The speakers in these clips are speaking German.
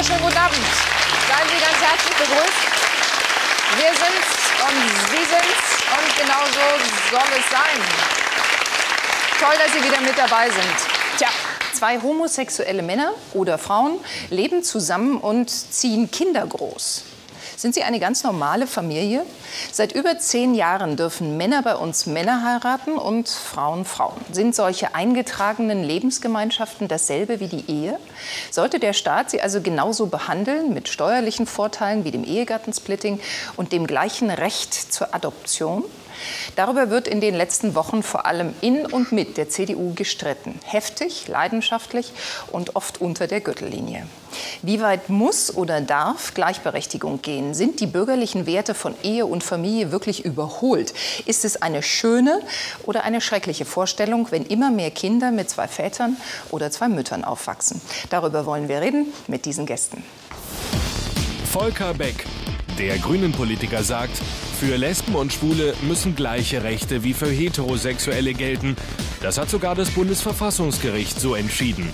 wunderschönen guten Abend. Seien Sie ganz herzlich begrüßt. Wir sind's und Sie sind's und genau so soll es sein. Toll, dass Sie wieder mit dabei sind. Tja, zwei homosexuelle Männer oder Frauen leben zusammen und ziehen Kinder groß. Sind Sie eine ganz normale Familie? Seit über zehn Jahren dürfen Männer bei uns Männer heiraten und Frauen Frauen. Sind solche eingetragenen Lebensgemeinschaften dasselbe wie die Ehe? Sollte der Staat sie also genauso behandeln mit steuerlichen Vorteilen wie dem Ehegattensplitting und dem gleichen Recht zur Adoption? Darüber wird in den letzten Wochen vor allem in und mit der CDU gestritten. Heftig, leidenschaftlich und oft unter der Gürtellinie. Wie weit muss oder darf Gleichberechtigung gehen? Sind die bürgerlichen Werte von Ehe und Familie wirklich überholt? Ist es eine schöne oder eine schreckliche Vorstellung, wenn immer mehr Kinder mit zwei Vätern oder zwei Müttern aufwachsen? Darüber wollen wir reden mit diesen Gästen. Volker Beck, der Grünen-Politiker, sagt, für Lesben und Schwule müssen gleiche Rechte wie für Heterosexuelle gelten. Das hat sogar das Bundesverfassungsgericht so entschieden.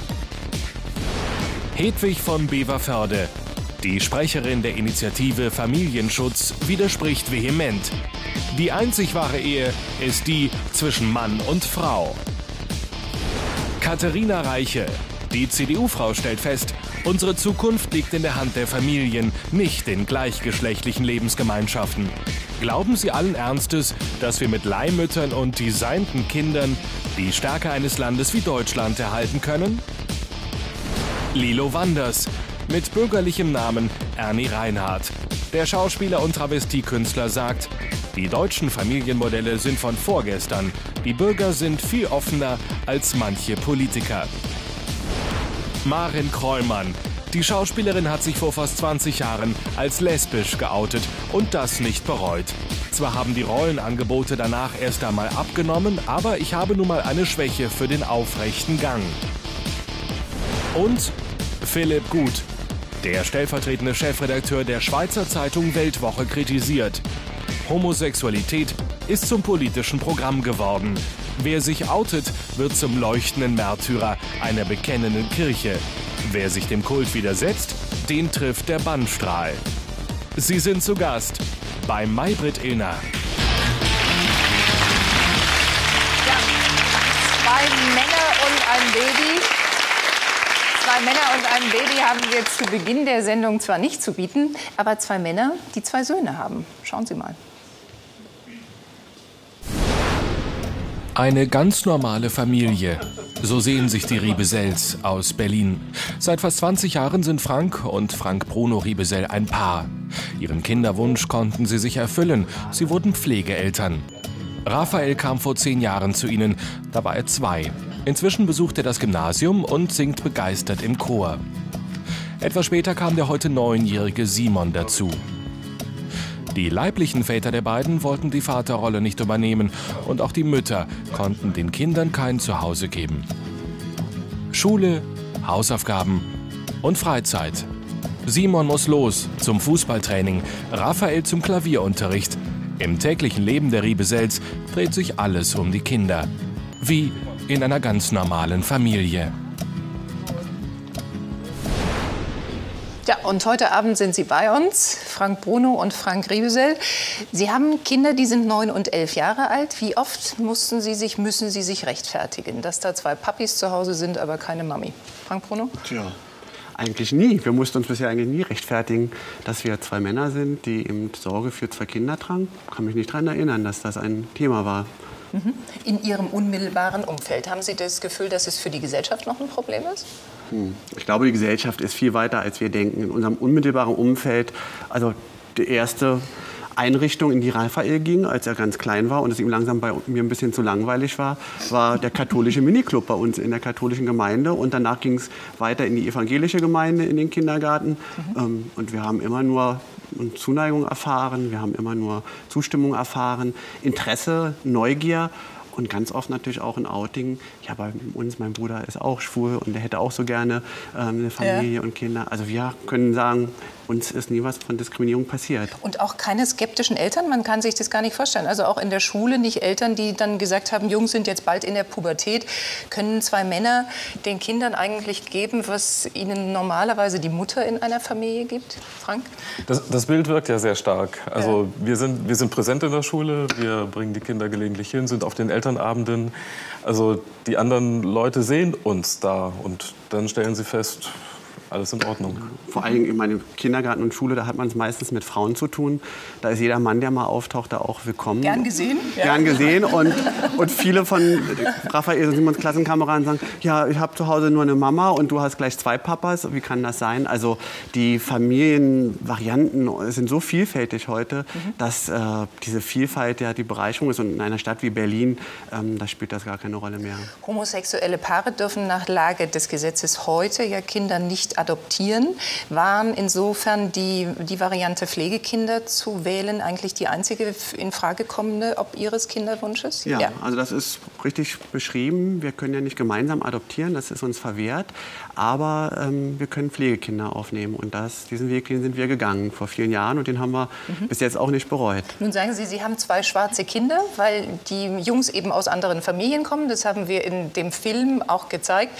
Hedwig von Beverförde, die Sprecherin der Initiative Familienschutz, widerspricht vehement. Die einzig wahre Ehe ist die zwischen Mann und Frau. Katharina Reiche, die CDU-Frau stellt fest, unsere Zukunft liegt in der Hand der Familien, nicht in gleichgeschlechtlichen Lebensgemeinschaften. Glauben Sie allen Ernstes, dass wir mit Leihmüttern und designten Kindern die Stärke eines Landes wie Deutschland erhalten können? Lilo Wanders, mit bürgerlichem Namen Ernie Reinhardt. Der Schauspieler und Travestiekünstler sagt, die deutschen Familienmodelle sind von vorgestern. Die Bürger sind viel offener als manche Politiker. Marin Kreumann, die Schauspielerin hat sich vor fast 20 Jahren als lesbisch geoutet und das nicht bereut. Zwar haben die Rollenangebote danach erst einmal abgenommen, aber ich habe nun mal eine Schwäche für den aufrechten Gang. Und Philipp Gut, der stellvertretende Chefredakteur der Schweizer Zeitung Weltwoche kritisiert. Homosexualität ist zum politischen Programm geworden. Wer sich outet, wird zum leuchtenden Märtyrer einer bekennenden Kirche. Wer sich dem Kult widersetzt, den trifft der Bannstrahl. Sie sind zu Gast bei Maybrit Illner. Ja, zwei Männer und ein Baby. Zwei Männer und ein Baby haben wir zu Beginn der Sendung zwar nicht zu bieten, aber zwei Männer, die zwei Söhne haben. Schauen Sie mal. Eine ganz normale Familie. So sehen sich die Riebesels aus Berlin. Seit fast 20 Jahren sind Frank und Frank Bruno Riebesell ein Paar. Ihren Kinderwunsch konnten sie sich erfüllen. Sie wurden Pflegeeltern. Raphael kam vor zehn Jahren zu ihnen. Da war er zwei. Inzwischen besucht er das Gymnasium und singt begeistert im Chor. Etwas später kam der heute neunjährige Simon dazu. Die leiblichen Väter der beiden wollten die Vaterrolle nicht übernehmen und auch die Mütter konnten den Kindern kein Zuhause geben. Schule, Hausaufgaben und Freizeit. Simon muss los zum Fußballtraining, Raphael zum Klavierunterricht. Im täglichen Leben der Riebesels dreht sich alles um die Kinder. Wie in einer ganz normalen Familie. Ja, und heute Abend sind Sie bei uns, Frank Bruno und Frank Riebesell. Sie haben Kinder, die sind neun und elf Jahre alt. Wie oft mussten Sie sich, müssen Sie sich rechtfertigen, dass da zwei Papis zu Hause sind, aber keine Mami? Frank Bruno? Tja, eigentlich nie. Wir mussten uns bisher eigentlich nie rechtfertigen, dass wir zwei Männer sind, die eben Sorge für zwei Kinder tragen. Ich kann mich nicht daran erinnern, dass das ein Thema war. In Ihrem unmittelbaren Umfeld haben Sie das Gefühl, dass es für die Gesellschaft noch ein Problem ist? Ich glaube, die Gesellschaft ist viel weiter, als wir denken. In unserem unmittelbaren Umfeld, also die erste Einrichtung, in die Raphael ging, als er ganz klein war und es ihm langsam bei mir ein bisschen zu langweilig war, war der katholische Miniclub bei uns in der katholischen Gemeinde. Und danach ging es weiter in die evangelische Gemeinde, in den Kindergarten. Ähm, Und wir haben immer nur Zuneigung erfahren, wir haben immer nur Zustimmung erfahren, Interesse, Neugier. Und ganz oft natürlich auch ein Outing. Ja, bei uns, mein Bruder ist auch schwul und der hätte auch so gerne ähm, eine Familie und Kinder. Also wir können sagen, uns ist nie was von Diskriminierung passiert. Und auch keine skeptischen Eltern? Man kann sich das gar nicht vorstellen. Also auch in der Schule nicht Eltern, die dann gesagt haben, Jungs sind jetzt bald in der Pubertät. Können zwei Männer den Kindern eigentlich geben, was ihnen normalerweise die Mutter in einer Familie gibt? Frank? Das, das Bild wirkt ja sehr stark. Also ja. wir, sind, wir sind präsent in der Schule, wir bringen die Kinder gelegentlich hin, sind auf den Elternabenden. Also die anderen Leute sehen uns da und dann stellen sie fest, alles in Ordnung. Vor allem in meinem Kindergarten und Schule, da hat man es meistens mit Frauen zu tun. Da ist jeder Mann, der mal auftaucht, da auch willkommen. Gern gesehen? Gern gesehen. Und, und viele von Raphael und Simons Klassenkameraden sagen, ja, ich habe zu Hause nur eine Mama und du hast gleich zwei Papas. Wie kann das sein? Also die Familienvarianten sind so vielfältig heute, mhm. dass äh, diese Vielfalt ja die Bereicherung ist. Und in einer Stadt wie Berlin, ähm, da spielt das gar keine Rolle mehr. Homosexuelle Paare dürfen nach Lage des Gesetzes heute ja Kinder nicht adoptieren. Waren insofern die, die Variante Pflegekinder zu wählen eigentlich die einzige in Frage kommende ob Ihres Kinderwunsches? Ja, ja, also das ist richtig beschrieben. Wir können ja nicht gemeinsam adoptieren, das ist uns verwehrt. Aber ähm, wir können Pflegekinder aufnehmen. Und das, diesen Weg den sind wir gegangen vor vielen Jahren und den haben wir mhm. bis jetzt auch nicht bereut. Nun sagen Sie, Sie haben zwei schwarze Kinder, weil die Jungs eben aus anderen Familien kommen. Das haben wir in dem Film auch gezeigt.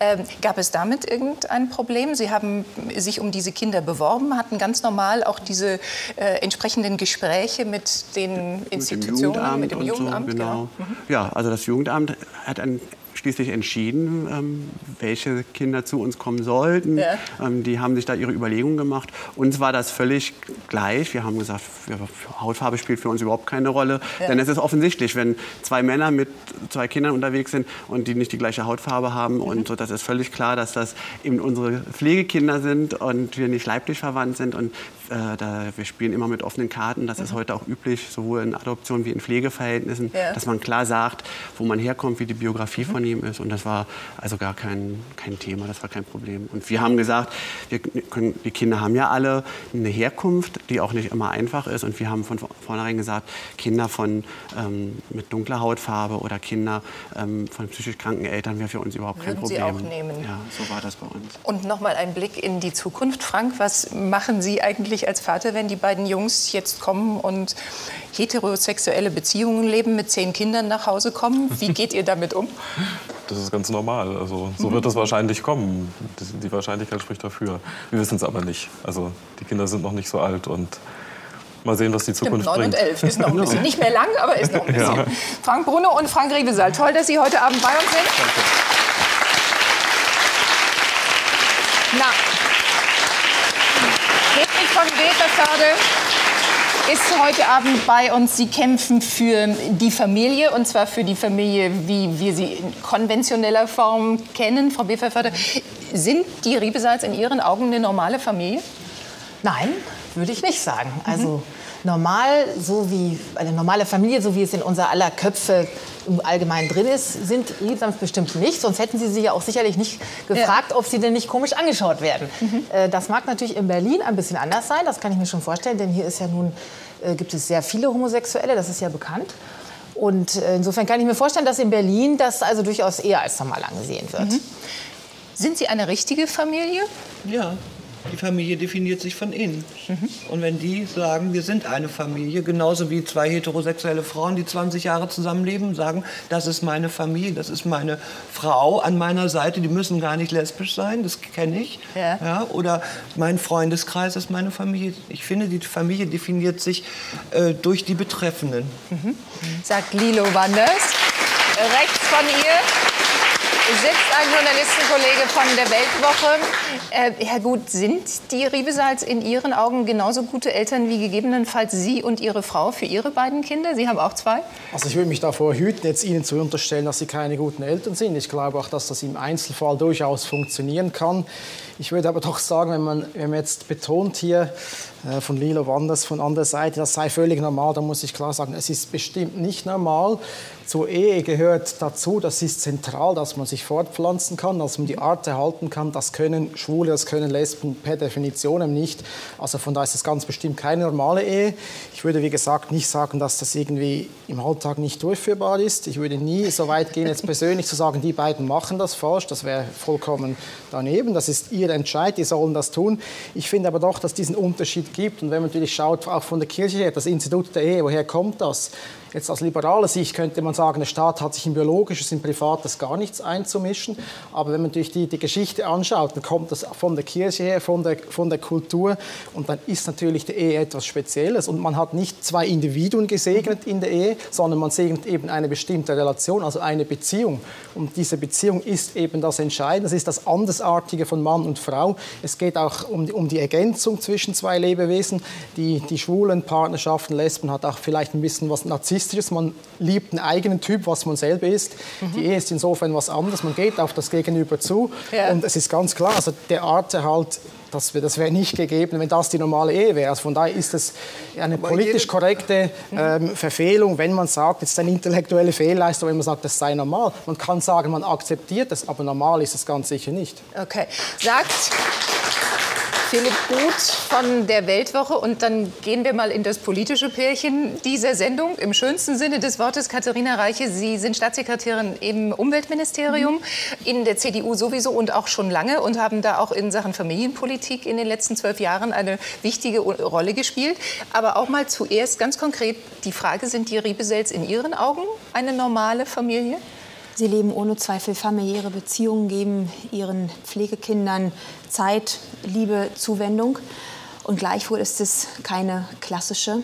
Ähm, gab es damit irgendein Problem? Problem. Sie haben sich um diese Kinder beworben, hatten ganz normal auch diese äh, entsprechenden Gespräche mit den Institutionen, mit dem Jugendamt. Mit dem Jugendamt so, genau. genau. Mhm. Ja, also das Jugendamt hat ein schließlich entschieden, ähm, welche Kinder zu uns kommen sollten. Ja. Ähm, die haben sich da ihre Überlegungen gemacht. Uns war das völlig gleich. Wir haben gesagt, Hautfarbe spielt für uns überhaupt keine Rolle. Ja. Denn es ist offensichtlich, wenn zwei Männer mit zwei Kindern unterwegs sind und die nicht die gleiche Hautfarbe haben. Mhm. Und so, das ist völlig klar, dass das eben unsere Pflegekinder sind und wir nicht leiblich verwandt sind. Und äh, da, wir spielen immer mit offenen Karten. Das mhm. ist heute auch üblich, sowohl in Adoption wie in Pflegeverhältnissen, ja. dass man klar sagt, wo man herkommt, wie die Biografie mhm. von ihm ist. Und das war also gar kein, kein Thema, das war kein Problem. Und wir haben gesagt, wir können, die Kinder haben ja alle eine Herkunft, die auch nicht immer einfach ist. Und wir haben von vornherein gesagt, Kinder von, ähm, mit dunkler Hautfarbe oder Kinder ähm, von psychisch kranken Eltern wäre für uns überhaupt kein Problem. Sie auch nehmen. Ja, so war das bei uns. Und nochmal ein Blick in die Zukunft, Frank. Was machen Sie eigentlich als Vater, wenn die beiden Jungs jetzt kommen und heterosexuelle Beziehungen leben, mit zehn Kindern nach Hause kommen? Wie geht ihr damit um? Das ist ganz normal. Also, so wird es wahrscheinlich kommen. Die Wahrscheinlichkeit spricht dafür. Wir wissen es aber nicht. Also, die Kinder sind noch nicht so alt und mal sehen, was die Zukunft Stimmt, 9 bringt. und 11 ist noch ein bisschen. Nicht mehr lang, aber ist noch ein bisschen. Ja. Frank Bruno und Frank Riebesal, toll, dass Sie heute Abend bei uns sind. Danke. Na, Hedwig von Weterförde ist heute Abend bei uns. Sie kämpfen für die Familie und zwar für die Familie, wie wir sie in konventioneller Form kennen. Frau Beferförder, sind die Riebesals in Ihren Augen eine normale Familie? Nein, würde ich nicht sagen. Also normal, so wie eine normale Familie, so wie es in unser aller Köpfe im Allgemeinen drin ist, sind Liebsams bestimmt nicht. Sonst hätten sie sich ja auch sicherlich nicht gefragt, ja. ob sie denn nicht komisch angeschaut werden. Mhm. Äh, das mag natürlich in Berlin ein bisschen anders sein, das kann ich mir schon vorstellen, denn hier ist ja nun, äh, gibt es sehr viele Homosexuelle, das ist ja bekannt. Und äh, insofern kann ich mir vorstellen, dass in Berlin das also durchaus eher als normal angesehen wird. Mhm. Sind Sie eine richtige Familie? Ja. Die Familie definiert sich von innen. Mhm. Und wenn die sagen, wir sind eine Familie, genauso wie zwei heterosexuelle Frauen, die 20 Jahre zusammenleben, sagen, das ist meine Familie, das ist meine Frau an meiner Seite, die müssen gar nicht lesbisch sein, das kenne ich. Ja. Ja, oder mein Freundeskreis ist meine Familie. Ich finde, die Familie definiert sich äh, durch die Betreffenden. Mhm. Sagt Lilo Wanders. Rechts von ihr sitzt ein Journalistenkollege von der Weltwoche. Äh, Herr Gut, sind die Riebesals in Ihren Augen genauso gute Eltern wie gegebenenfalls Sie und Ihre Frau für Ihre beiden Kinder? Sie haben auch zwei? Also ich würde mich davor hüten, jetzt Ihnen zu unterstellen, dass Sie keine guten Eltern sind. Ich glaube auch, dass das im Einzelfall durchaus funktionieren kann. Ich würde aber doch sagen, wenn man, wenn man jetzt betont hier, äh, von Lilo Wanders von anderer Seite, das sei völlig normal. Da muss ich klar sagen, es ist bestimmt nicht normal. Zur Ehe gehört dazu, das ist zentral, dass man sich fortpflanzen kann, dass man die Art erhalten kann. Das können Schwule, das können Lesben per Definition nicht. Also von daher ist das ganz bestimmt keine normale Ehe. Ich würde, wie gesagt, nicht sagen, dass das irgendwie im Alltag nicht durchführbar ist. Ich würde nie so weit gehen, jetzt persönlich zu sagen, die beiden machen das falsch. Das wäre vollkommen daneben. Das ist ihr Entscheid, die sollen das tun. Ich finde aber doch, dass es diesen Unterschied gibt. Und wenn man natürlich schaut, auch von der Kirche her, das Institut der Ehe, woher kommt das? Jetzt aus liberaler Sicht könnte man sagen, der Staat hat sich in Biologisches, in Privates gar nichts einzumischen. Aber wenn man natürlich die, die Geschichte anschaut, dann kommt das von der Kirche her, von der, von der Kultur. Und dann ist natürlich die Ehe etwas Spezielles. Und man hat nicht zwei Individuen gesegnet in der Ehe, sondern man segnet eben eine bestimmte Relation, also eine Beziehung. Und diese Beziehung ist eben das Entscheidende. Das ist das Andersartige von Mann und Frau. Es geht auch um, um die Ergänzung zwischen zwei Lebewesen. Die, die schwulen Partnerschaften, Lesben hat auch vielleicht ein bisschen was Narzisstisches, man liebt einen eigenen Typ, was man selber ist. Mhm. Die Ehe ist insofern was anderes, man geht auf das Gegenüber zu ja. und es ist ganz klar, also der Arterhalt das, das wäre nicht gegeben, wenn das die normale Ehe wäre. Also von daher ist es eine politisch korrekte mhm. ähm, Verfehlung, wenn man sagt, es ist eine intellektuelle Fehlleistung, wenn man sagt, das sei normal. Man kann sagen, man akzeptiert das, aber normal ist es ganz sicher nicht. Okay. Sagt Philipp Gut von der Weltwoche. Und dann gehen wir mal in das politische Pärchen dieser Sendung. Im schönsten Sinne des Wortes, Katharina Reiche, Sie sind Staatssekretärin im Umweltministerium, mhm. in der CDU sowieso und auch schon lange und haben da auch in Sachen Familienpolitik in den letzten zwölf Jahren eine wichtige Rolle gespielt. Aber auch mal zuerst ganz konkret die Frage, sind die Riebesels in Ihren Augen eine normale Familie? Sie leben ohne Zweifel familiäre Beziehungen, geben ihren Pflegekindern Zeit, Liebe, Zuwendung. Und gleichwohl ist es keine klassische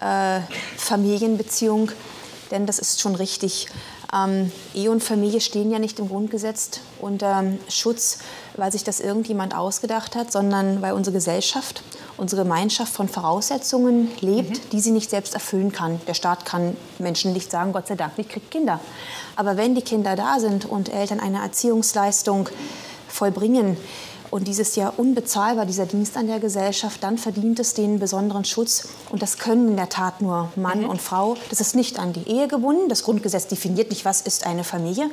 äh, Familienbeziehung, denn das ist schon richtig. Ähm, Ehe und Familie stehen ja nicht im Grundgesetz unter Schutz, weil sich das irgendjemand ausgedacht hat, sondern weil unsere Gesellschaft, unsere Gemeinschaft von Voraussetzungen lebt, mhm. die sie nicht selbst erfüllen kann. Der Staat kann Menschen nicht sagen, Gott sei Dank, ich kriege Kinder. Aber wenn die Kinder da sind und Eltern eine Erziehungsleistung vollbringen, und dieses ja unbezahlbar, dieser Dienst an der Gesellschaft, dann verdient es den besonderen Schutz. Und das können in der Tat nur Mann mhm. und Frau. Das ist nicht an die Ehe gebunden. Das Grundgesetz definiert nicht, was ist eine Familie.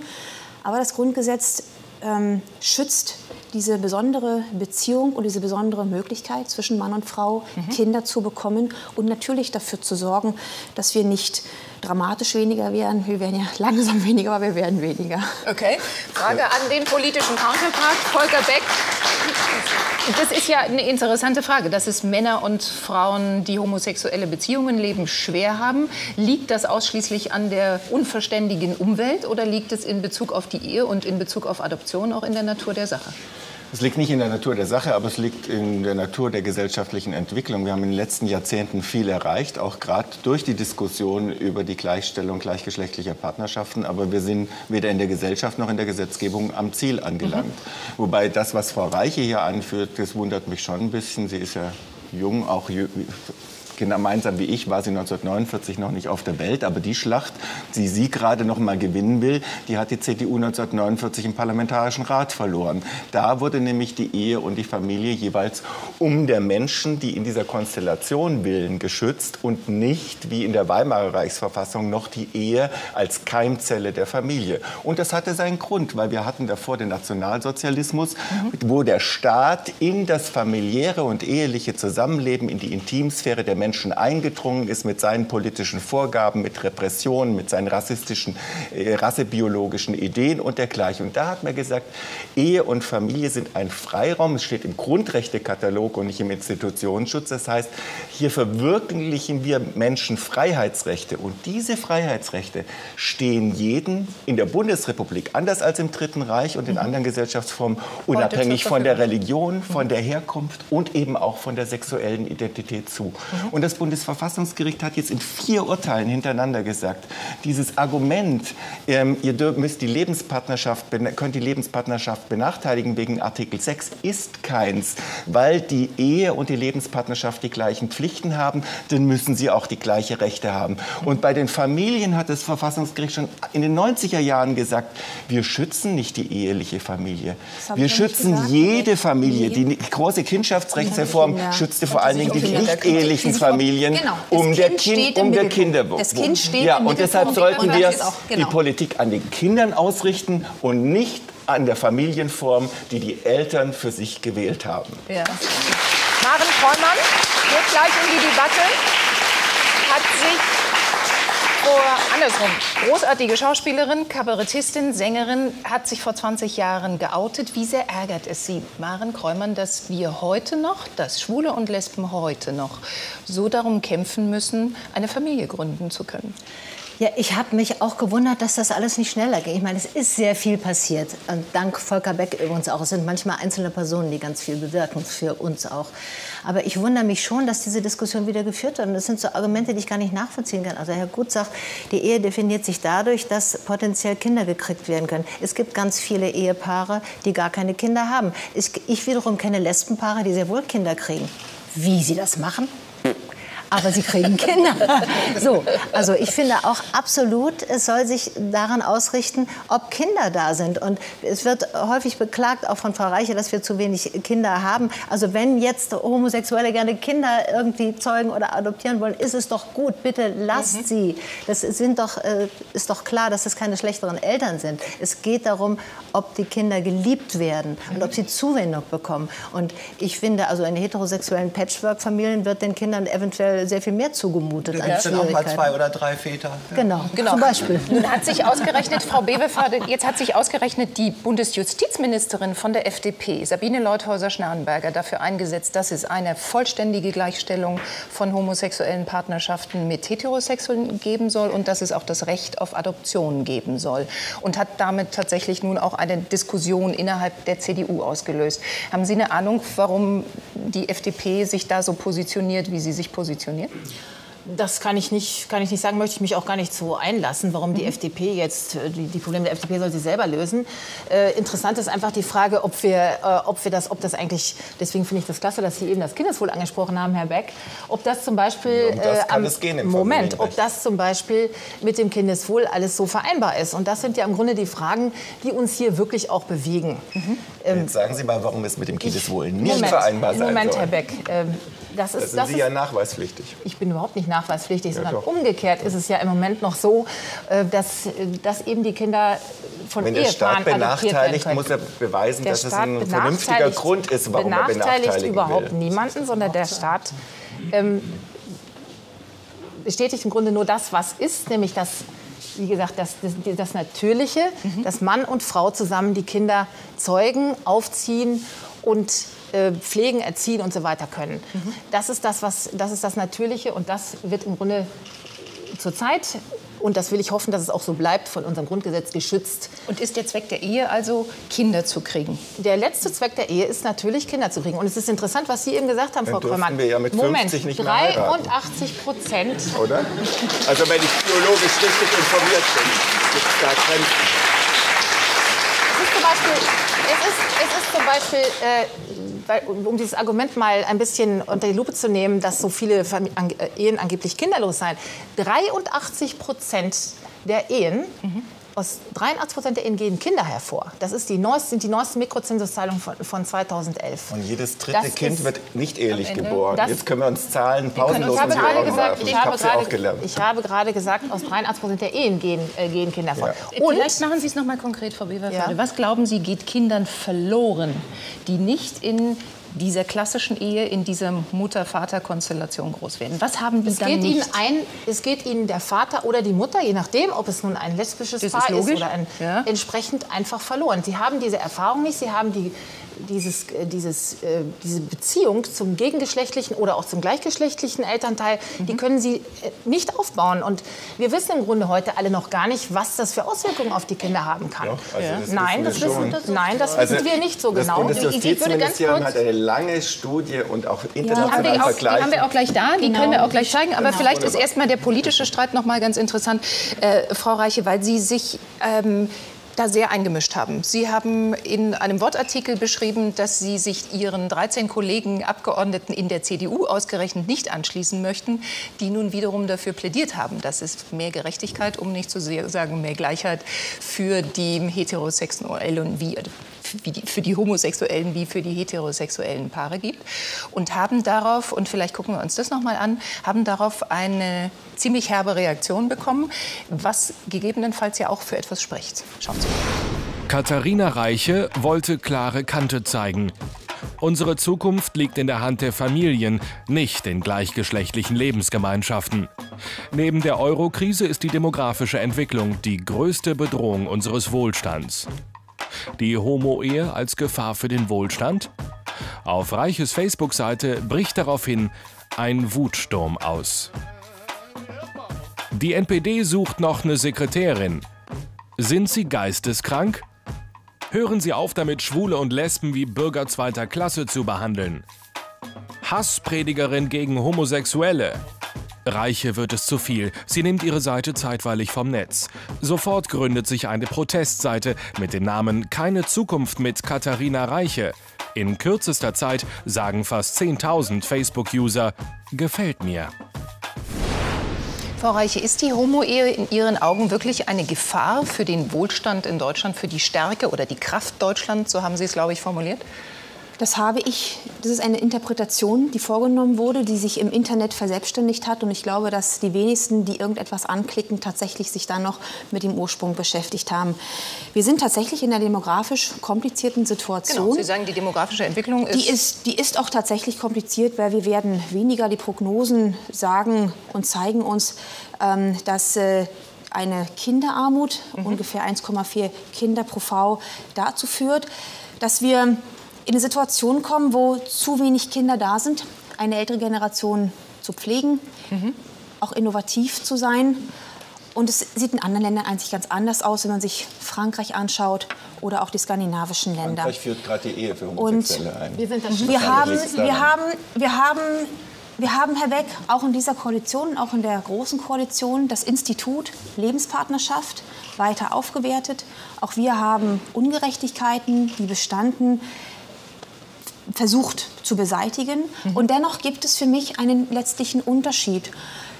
Aber das Grundgesetz ähm, schützt diese besondere Beziehung und diese besondere Möglichkeit zwischen Mann und Frau, mhm. Kinder zu bekommen und natürlich dafür zu sorgen, dass wir nicht dramatisch weniger werden. Wir werden ja langsam weniger, aber wir werden weniger. Okay. Frage an den politischen Counterpart, Volker Beck. Das ist ja eine interessante Frage, dass es Männer und Frauen, die homosexuelle Beziehungen leben, schwer haben. Liegt das ausschließlich an der unverständigen Umwelt oder liegt es in Bezug auf die Ehe und in Bezug auf Adoption auch in der Natur der Sache? Es liegt nicht in der Natur der Sache, aber es liegt in der Natur der gesellschaftlichen Entwicklung. Wir haben in den letzten Jahrzehnten viel erreicht, auch gerade durch die Diskussion über die Gleichstellung gleichgeschlechtlicher Partnerschaften. Aber wir sind weder in der Gesellschaft noch in der Gesetzgebung am Ziel angelangt. Mhm. Wobei das, was Frau Reiche hier anführt, das wundert mich schon ein bisschen. Sie ist ja jung, auch gemeinsam wie ich war sie 1949 noch nicht auf der Welt. Aber die Schlacht, die sie gerade noch mal gewinnen will, die hat die CDU 1949 im Parlamentarischen Rat verloren. Da wurde nämlich die Ehe und die Familie jeweils um der Menschen, die in dieser Konstellation willen, geschützt und nicht wie in der Weimarer Reichsverfassung noch die Ehe als Keimzelle der Familie. Und das hatte seinen Grund, weil wir hatten davor den Nationalsozialismus, mhm. wo der Staat in das familiäre und eheliche Zusammenleben, in die Intimsphäre der Menschen Menschen eingedrungen ist mit seinen politischen Vorgaben, mit Repressionen, mit seinen rassistischen, äh, rassebiologischen Ideen und dergleichen. Und da hat man gesagt, Ehe und Familie sind ein Freiraum. Es steht im Grundrechtekatalog und nicht im Institutionsschutz. Das heißt, hier verwirklichen wir Menschen Freiheitsrechte. Und diese Freiheitsrechte stehen jedem in der Bundesrepublik, anders als im Dritten Reich und in mhm. anderen Gesellschaftsformen, unabhängig von der Religion, von der Herkunft und eben auch von der sexuellen Identität zu. Und Und das Bundesverfassungsgericht hat jetzt in vier Urteilen hintereinander gesagt, dieses Argument, ähm, ihr müsst die Lebenspartnerschaft, könnt die Lebenspartnerschaft benachteiligen wegen Artikel 6, ist keins, weil die Ehe und die Lebenspartnerschaft die gleichen Pflichten haben, dann müssen sie auch die gleiche Rechte haben. Und bei den Familien hat das Verfassungsgericht schon in den 90er Jahren gesagt, wir schützen nicht die eheliche Familie. Wir schützen jede Familie. Die große Kindschaftsrechtsreform schützte vor allen Dingen die nicht ehelichen Familien genau. um, der kind, um der Kinderwunsch. Das Kind steht ja, und deshalb sollten wir genau. die Politik an den Kindern ausrichten und nicht an der Familienform, die die Eltern für sich gewählt haben. Ja. Maren Vollmann geht gleich in die Debatte, hat sich vor, andersrum, großartige Schauspielerin, Kabarettistin, Sängerin, hat sich vor 20 Jahren geoutet. Wie sehr ärgert es Sie, Maren Kräumann, dass wir heute noch, dass Schwule und Lesben heute noch so darum kämpfen müssen, eine Familie gründen zu können? Ja, ich habe mich auch gewundert, dass das alles nicht schneller geht. Ich meine, es ist sehr viel passiert. Und dank Volker Beck übrigens auch. Es sind manchmal einzelne Personen, die ganz viel bewirken, für uns auch. Aber ich wundere mich schon, dass diese Diskussion wieder geführt wird. Und das sind so Argumente, die ich gar nicht nachvollziehen kann. Also Herr Gut sagt, die Ehe definiert sich dadurch, dass potenziell Kinder gekriegt werden können. Es gibt ganz viele Ehepaare, die gar keine Kinder haben. Ich wiederum kenne Lesbenpaare, die sehr wohl Kinder kriegen. Wie sie das machen, aber sie kriegen Kinder. So, also ich finde auch absolut, es soll sich daran ausrichten, ob Kinder da sind. Und es wird häufig beklagt, auch von Frau Reiche, dass wir zu wenig Kinder haben. Also wenn jetzt Homosexuelle gerne Kinder irgendwie zeugen oder adoptieren wollen, ist es doch gut. Bitte lasst mhm. sie. Das sind doch, äh, ist doch klar, dass es keine schlechteren Eltern sind. Es geht darum, ob die Kinder geliebt werden und ob sie Zuwendung bekommen. Und ich finde, also in heterosexuellen Patchwork-Familien wird den Kindern eventuell sehr viel mehr zugemutet da als auch mal zwei oder drei Väter. Genau, genau. zum Beispiel. Nun hat sich ausgerechnet, Frau Bewefahrt, jetzt hat sich ausgerechnet die Bundesjustizministerin von der FDP, Sabine Leuthäuser-Schnarrenberger, dafür eingesetzt, dass es eine vollständige Gleichstellung von homosexuellen Partnerschaften mit Heterosexuellen geben soll und dass es auch das Recht auf Adoption geben soll. Und hat damit tatsächlich nun auch eine Diskussion innerhalb der CDU ausgelöst. Haben Sie eine Ahnung, warum die FDP sich da so positioniert, wie sie sich positioniert? Funktioniert? Das kann ich, nicht, kann ich nicht sagen, möchte ich mich auch gar nicht so einlassen, warum die mhm. FDP jetzt, äh, die, die, Probleme der FDP soll sie selber lösen. Äh, interessant ist einfach die Frage, ob wir, äh, ob wir das, ob das eigentlich, deswegen finde ich das klasse, dass Sie eben das Kindeswohl angesprochen haben, Herr Beck, ob das zum Beispiel, ja, das am, gehen, Moment, ob das zum Beispiel mit dem Kindeswohl alles so vereinbar ist. Und das sind ja im Grunde die Fragen, die uns hier wirklich auch bewegen. Mhm. Ähm, Jetzt sagen Sie mal, warum es mit dem Kindeswohl nicht Moment, vereinbar sein Moment, soll. Herr Beck, ähm, das ist, das sind das Sie ist, ja nachweispflichtig. Ich bin überhaupt nicht nachweispflichtig, ja, sondern doch. umgekehrt ist es ja im Moment noch so, äh, dass, dass eben die Kinder von Wenn der Staat benachteiligt, muss er beweisen, der dass Staat es ein vernünftiger Grund ist, warum benachteiligt er benachteiligt überhaupt niemanden, sondern der Staat ähm, bestätigt im Grunde nur das, was ist, nämlich das wie gesagt, das, das, das Natürliche, mhm. dass Mann und Frau zusammen die Kinder zeugen, aufziehen und äh, pflegen, erziehen und so weiter können. Mhm. Das, ist das, was, das ist das Natürliche und das wird im Grunde zurzeit und das will ich hoffen, dass es auch so bleibt, von unserem Grundgesetz geschützt. Und ist der Zweck der Ehe also, Kinder zu kriegen? Der letzte Zweck der Ehe ist natürlich, Kinder zu kriegen. Und es ist interessant, was Sie eben gesagt haben, Dann Frau Krömer. wir ja mit Moment, 50 nicht 83 Prozent. Oder? Also wenn ich biologisch richtig informiert bin, gibt es da Grenzen. Es ist zum Beispiel, es ist, es ist zum Beispiel äh, weil, um dieses Argument mal ein bisschen unter die Lupe zu nehmen, dass so viele Familien, äh, Ehen angeblich kinderlos seien. 83 Prozent der Ehen mhm aus 83 Prozent der Ehen gehen Kinder hervor. Das ist die neueste, sind die neuesten Mikrozensuszahlungen von, von 2011. Und jedes dritte das Kind wird nicht ehelich geboren. Jetzt können wir uns Zahlen pausenlos ich habe gerade gesagt, ich, habe gerade, ich habe gerade gesagt, aus 83 Prozent der Ehen gehen, äh, gehen Kinder hervor. Ja. Und Vielleicht machen Sie es noch mal konkret, Frau Weber. Ja. Was glauben Sie, geht Kindern verloren, die nicht in dieser klassischen Ehe in dieser Mutter-Vater-Konstellation groß werden? Was haben die es dann geht nicht? Ihnen ein, es geht Ihnen der Vater oder die Mutter, je nachdem, ob es nun ein lesbisches das Paar ist, ist, oder ein, ja. entsprechend einfach verloren. Sie haben diese Erfahrung nicht, Sie haben die dieses, äh, dieses, äh, diese Beziehung zum gegengeschlechtlichen oder auch zum gleichgeschlechtlichen Elternteil, mhm. die können sie äh, nicht aufbauen. Und wir wissen im Grunde heute alle noch gar nicht, was das für Auswirkungen auf die Kinder haben kann. Doch, also ja. das nein, das wissen, das, nein, das also wissen wir nicht so genau. Das Bundesjustizministerium hat eine lange Studie und auch international ja, die, die haben wir auch gleich da, die genau. können wir auch gleich zeigen. Aber genau. vielleicht ist erstmal der politische Streit noch mal ganz interessant, äh, Frau Reiche, weil Sie sich ähm, da sehr eingemischt haben. Sie haben in einem Wortartikel beschrieben, dass Sie sich Ihren 13 Kollegen Abgeordneten in der CDU ausgerechnet nicht anschließen möchten, die nun wiederum dafür plädiert haben, dass es mehr Gerechtigkeit, um nicht zu sagen mehr Gleichheit für die Heterosexuellen wie für die Homosexuellen wie für die heterosexuellen Paare gibt und haben darauf, und vielleicht gucken wir uns das noch mal an, haben darauf eine ziemlich herbe Reaktion bekommen, was gegebenenfalls ja auch für etwas spricht. Schauen Sie. Katharina Reiche wollte klare Kante zeigen. Unsere Zukunft liegt in der Hand der Familien, nicht in gleichgeschlechtlichen Lebensgemeinschaften. Neben der Euro-Krise ist die demografische Entwicklung die größte Bedrohung unseres Wohlstands. Die Homo-Ehe als Gefahr für den Wohlstand? Auf Reiches Facebook-Seite bricht daraufhin ein Wutsturm aus. Die NPD sucht noch eine Sekretärin. Sind Sie geisteskrank? Hören Sie auf damit, Schwule und Lesben wie Bürger zweiter Klasse zu behandeln. Hasspredigerin gegen Homosexuelle. Reiche wird es zu viel. Sie nimmt ihre Seite zeitweilig vom Netz. Sofort gründet sich eine Protestseite mit dem Namen Keine Zukunft mit Katharina Reiche. In kürzester Zeit sagen fast 10.000 Facebook-User, gefällt mir. Frau Reiche, ist die Homo-Ehe in Ihren Augen wirklich eine Gefahr für den Wohlstand in Deutschland, für die Stärke oder die Kraft Deutschlands? So haben Sie es, glaube ich, formuliert. Das habe ich, das ist eine Interpretation, die vorgenommen wurde, die sich im Internet verselbstständigt hat. Und ich glaube, dass die wenigsten, die irgendetwas anklicken, tatsächlich sich dann noch mit dem Ursprung beschäftigt haben. Wir sind tatsächlich in einer demografisch komplizierten Situation. Genau, Sie sagen, die demografische Entwicklung ist... Die ist, die ist auch tatsächlich kompliziert, weil wir werden weniger, die Prognosen sagen und zeigen uns, ähm, dass... Äh, eine Kinderarmut, mhm. ungefähr 1,4 Kinder pro Frau, dazu führt, dass wir in eine Situation kommen, wo zu wenig Kinder da sind, eine ältere Generation zu pflegen, mhm. auch innovativ zu sein. Und es sieht in anderen Ländern eigentlich ganz anders aus, wenn man sich Frankreich anschaut oder auch die skandinavischen Länder. Frankreich führt gerade die Ehe für Homosexuelle Und ein. Wir, sind dann wir, haben, wir, haben, wir, haben, wir haben, Herr Beck, auch in dieser Koalition, auch in der großen Koalition, das Institut Lebenspartnerschaft weiter aufgewertet. Auch wir haben Ungerechtigkeiten, die bestanden, versucht zu beseitigen. Mhm. Und dennoch gibt es für mich einen letztlichen Unterschied.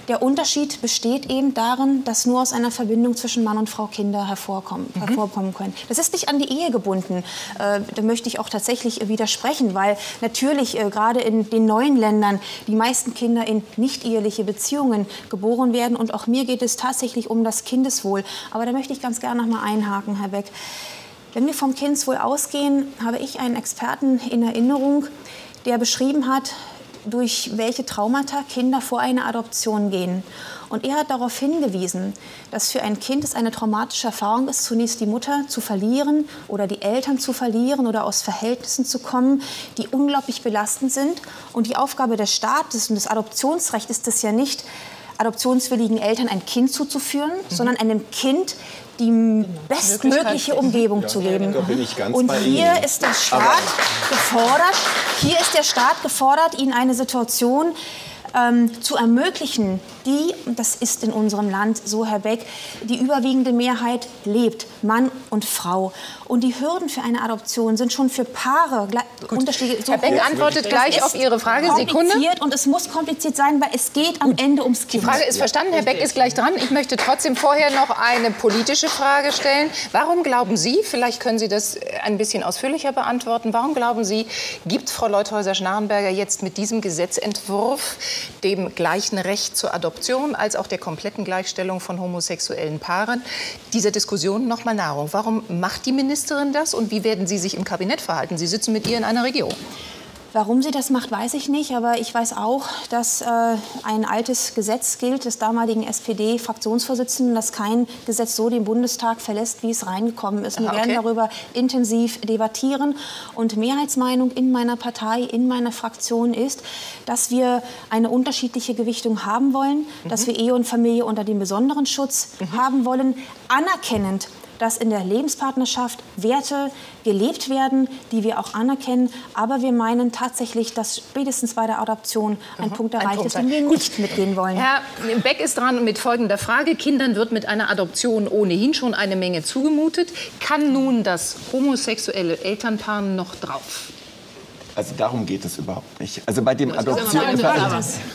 Der Unterschied besteht eben darin, dass nur aus einer Verbindung zwischen Mann und Frau Kinder hervorkommen, mhm. hervorkommen können. Das ist nicht an die Ehe gebunden. Äh, da möchte ich auch tatsächlich widersprechen, weil natürlich äh, gerade in den neuen Ländern die meisten Kinder in nicht-eheliche Beziehungen geboren werden. Und auch mir geht es tatsächlich um das Kindeswohl. Aber da möchte ich ganz gerne noch mal einhaken, Herr Beck. Wenn wir vom Kindeswohl ausgehen, habe ich einen Experten in Erinnerung, der beschrieben hat, durch welche Traumata Kinder vor eine Adoption gehen. Und er hat darauf hingewiesen, dass für ein Kind es eine traumatische Erfahrung ist, zunächst die Mutter zu verlieren oder die Eltern zu verlieren oder aus Verhältnissen zu kommen, die unglaublich belastend sind. Und die Aufgabe des Staates und des Adoptionsrechts ist es ja nicht, adoptionswilligen Eltern ein Kind zuzuführen, mhm. sondern einem Kind die genau. bestmögliche Umgebung zu geben. Und hier ist der Staat gefordert, hier ist der Staat gefordert, ihnen eine Situation ähm, zu ermöglichen, die, und das ist in unserem Land so, Herr Beck, die überwiegende Mehrheit lebt, Mann und Frau. Und die Hürden für eine Adoption sind schon für Paare unterschiedlich. So Herr Beck antwortet gleich auf Ihre Frage. Sekunde. Und es muss kompliziert sein, weil es geht am Ende ums Kind. Die Frage ist verstanden. Herr Beck ist gleich dran. Ich möchte trotzdem vorher noch eine politische Frage stellen. Warum glauben Sie, vielleicht können Sie das ein bisschen ausführlicher beantworten, warum glauben Sie, gibt Frau Leuthäuser-Schnarrenberger jetzt mit diesem Gesetzentwurf dem gleichen Recht zur Adoption Adoption als auch der kompletten Gleichstellung von homosexuellen Paaren dieser Diskussion noch mal Nahrung. Warum macht die Ministerin das und wie werden Sie sich im Kabinett verhalten? Sie sitzen mit ihr in einer Regierung. Warum sie das macht, weiß ich nicht. Aber ich weiß auch, dass äh, ein altes Gesetz gilt des damaligen SPD-Fraktionsvorsitzenden, dass kein Gesetz so den Bundestag verlässt, wie es reingekommen ist. Wir Aha, werden okay. darüber intensiv debattieren. Und Mehrheitsmeinung in meiner Partei, in meiner Fraktion ist, dass wir eine unterschiedliche Gewichtung haben wollen, dass wir Ehe und Familie unter dem besonderen Schutz haben wollen, anerkennend dass in der Lebenspartnerschaft Werte gelebt werden, die wir auch anerkennen. Aber wir meinen tatsächlich, dass spätestens bei der Adoption ein Punkt erreicht Punkt ist, den wir nicht mitgehen wollen. Herr Beck ist dran mit folgender Frage. Kindern wird mit einer Adoption ohnehin schon eine Menge zugemutet. Kann nun das homosexuelle Elternpaar noch drauf? Also darum geht es überhaupt nicht. Also bei dem Adoption...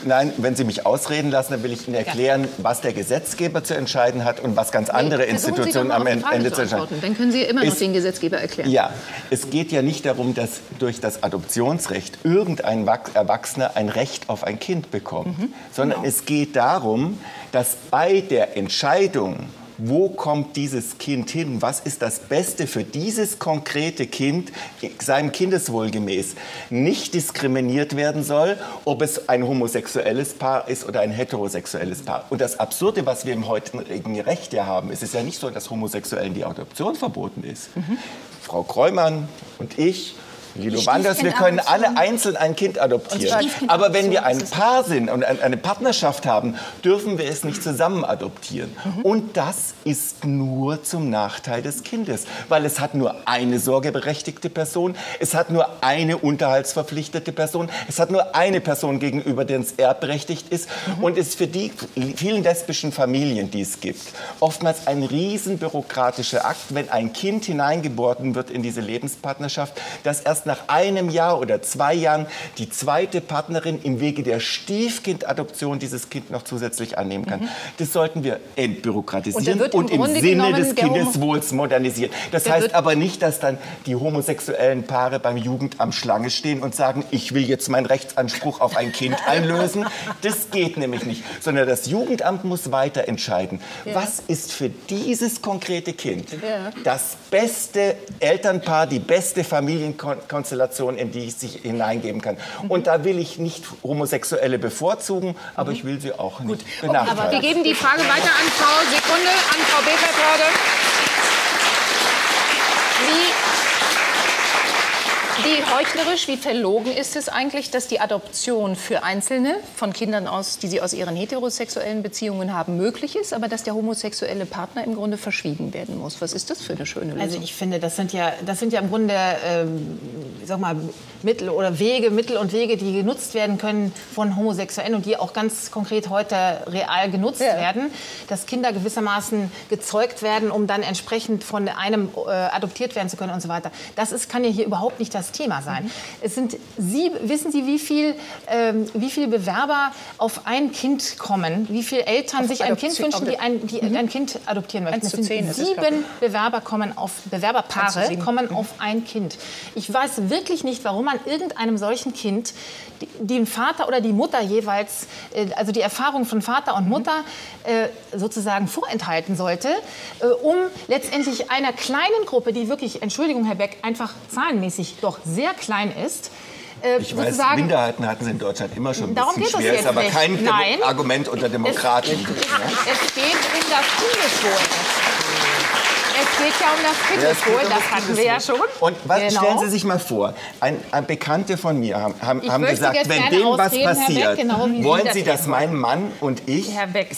Nein, wenn Sie mich ausreden lassen, dann will ich Ihnen erklären, was der Gesetzgeber zu entscheiden hat und was ganz andere doch Institutionen am Ende zu entscheiden. Dann können Sie immer noch Ist- den Gesetzgeber erklären. Ja, es geht ja nicht darum, dass durch das Adoptionsrecht irgendein Wach- Erwachsener ein Recht auf ein Kind bekommt, Mhm. sondern Genau. es geht darum, dass bei der Entscheidung, wo kommt dieses Kind hin, was ist das Beste für dieses konkrete Kind, seinem Kindeswohl gemäß, nicht diskriminiert werden soll, ob es ein homosexuelles Paar ist oder ein heterosexuelles Paar. Und das Absurde, was wir im heutigen Recht ja haben, ist es ja nicht so, dass Homosexuellen die Adoption verboten ist. Frau Kreumann und ich, Lilo Wanders, wir können alle einzeln ein Kind adoptieren. Aber wenn wir ein es Paar sind und ein- eine Partnerschaft haben, dürfen wir es nicht zusammen adoptieren. Und das ist nur zum Nachteil des Kindes, weil es hat nur eine sorgeberechtigte Person, es hat nur eine unterhaltsverpflichtete Person, es hat nur eine Person gegenüber, der es erbberechtigt ist und ist für die vielen lesbischen Familien, die es gibt, oftmals ein riesen bürokratischer Akt, wenn ein Kind hineingeboren wird in diese Lebenspartnerschaft, dass erst nach einem Jahr oder zwei Jahren die zweite Partnerin im Wege der Stiefkindadoption dieses Kind noch zusätzlich annehmen kann. Das sollten wir entbürokratisieren im und im Grunde Sinne des Kindeswohls modernisieren. Das heißt aber nicht, dass dann die homosexuellen Paare beim Jugendamt Schlange stehen und sagen, ich will jetzt meinen Rechtsanspruch auf ein Kind einlösen. Das geht nämlich nicht, sondern das Jugendamt muss weiter entscheiden, was ist für dieses konkrete Kind Ja. das beste Elternpaar, die beste Familienkonstellation, in die es sich hineingeben kann. Und da will ich nicht Homosexuelle bevorzugen, aber ich will sie auch nicht benachteiligen. Aber wir geben die Frage weiter an Frau Sekunde, an Frau Befertrade. Wie, heuchlerisch, wie verlogen ist es eigentlich, dass die Adoption für Einzelne von Kindern aus, die sie aus ihren heterosexuellen Beziehungen haben, möglich ist, aber dass der homosexuelle Partner im Grunde verschwiegen werden muss? Was ist das für eine schöne Lösung? Also ich finde, das sind ja, das sind ja im Grunde, ähm, ich sag mal, Mittel oder Wege, Mittel und Wege, die genutzt werden können von Homosexuellen und die auch ganz konkret heute real genutzt Ja. werden, dass Kinder gewissermaßen gezeugt werden, um dann entsprechend von einem äh, adoptiert werden zu können und so weiter. Das ist, kann ja hier überhaupt nicht das Thema sein. Mhm. Es sind Sie, wissen Sie, wie viel, ähm, wie viele Bewerber auf ein Kind kommen, wie viele Eltern sich ein Kind wünschen, die ein, die ein Kind adoptieren möchten? Sind es, glaub sieben Bewerber kommen auf Bewerberpaare kommen auf ein Kind. Ich weiß wirklich nicht, warum man irgendeinem solchen Kind den Vater oder die Mutter jeweils, äh, also die Erfahrung von Vater und Mutter äh, sozusagen vorenthalten sollte, äh, um letztendlich einer kleinen Gruppe, die wirklich, Entschuldigung, Herr Beck, einfach zahlenmäßig doch sehr klein ist, Ich weiß, Minderheiten hatten sie in Deutschland immer schon ein Darum bisschen schwer, ist aber kein Demo Nein. Argument unter Demokraten. Es, es geht um das Kindeswohl. Es geht ja um das Ja, es geht Kindeswohl, um das hatten wir ja schon. Und was, Genau. stellen Sie sich mal vor, ein, ein Bekannte von mir haben, haben, haben gesagt, wenn denen was ausreden, Herr Beck, passiert, genau wollen das Sie, dass mein Mann und ich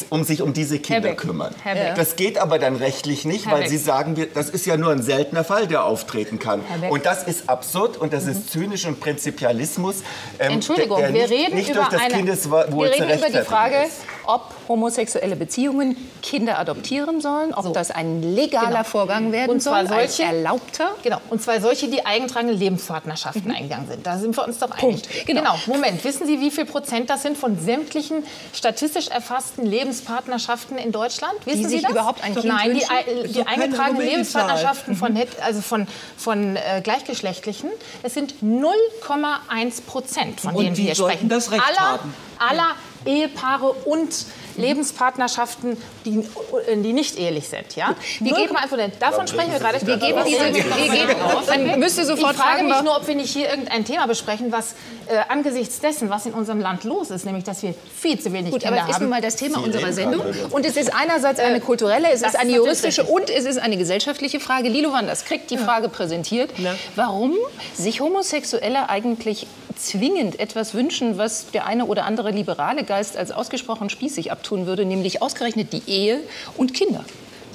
um sich um diese Kinder kümmern. Das geht aber dann rechtlich nicht, Herr weil Beck. Sie sagen, das ist ja nur ein seltener Fall, der auftreten kann. Und das ist absurd und das ist zynisch und Prinzipialismus. ähm, Entschuldigung, der, der wir nicht, reden nicht über durch das eine, Kindeswohl Wir reden über die Frage, ist. Ob homosexuelle Beziehungen Kinder adoptieren sollen, ob das ein legaler Genau. Vorgang werden Und zwar soll, ein solche- erlaubter. Genau, und zwar solche, die eingetragene Lebenspartnerschaften eingegangen sind. Da sind wir uns doch einig. Punkt. Genau. Moment. Wissen Sie, wie viel Prozent das sind von sämtlichen statistisch erfassten Lebenspartnerschaften in Deutschland? Wissen Sie sich das? überhaupt ein Kind Nein, die, wünschen? die keine eingetragenen. Lebenspartnerschaften von, also von, von äh, Gleichgeschlechtlichen, es sind 0,1 Prozent, von Und denen die wir sprechen. das Recht aller, haben. aller Ehepaare und Lebenspartnerschaften, die, die nicht ehelich sind. Ja? Wir geben einfach, davon sprechen wir gerade. Wir geben diese, wir geben, man müsste sofort ich frage mich nur, ob wir nicht hier irgendein Thema besprechen, was äh, angesichts dessen, was in unserem Land los ist, nämlich dass wir viel zu wenig Gut, Kinder aber es ist nun mal das Thema unserer Sendung. Und es ist einerseits eine kulturelle, es Das ist eine ist juristische und es ist eine gesellschaftliche Frage. Lilo Wanders kriegt die Frage präsentiert, Warum sich Homosexuelle eigentlich zwingend etwas wünschen, was der eine oder andere liberale Geist als ausgesprochen spießig abtun würde, nämlich ausgerechnet die Ehe und Kinder.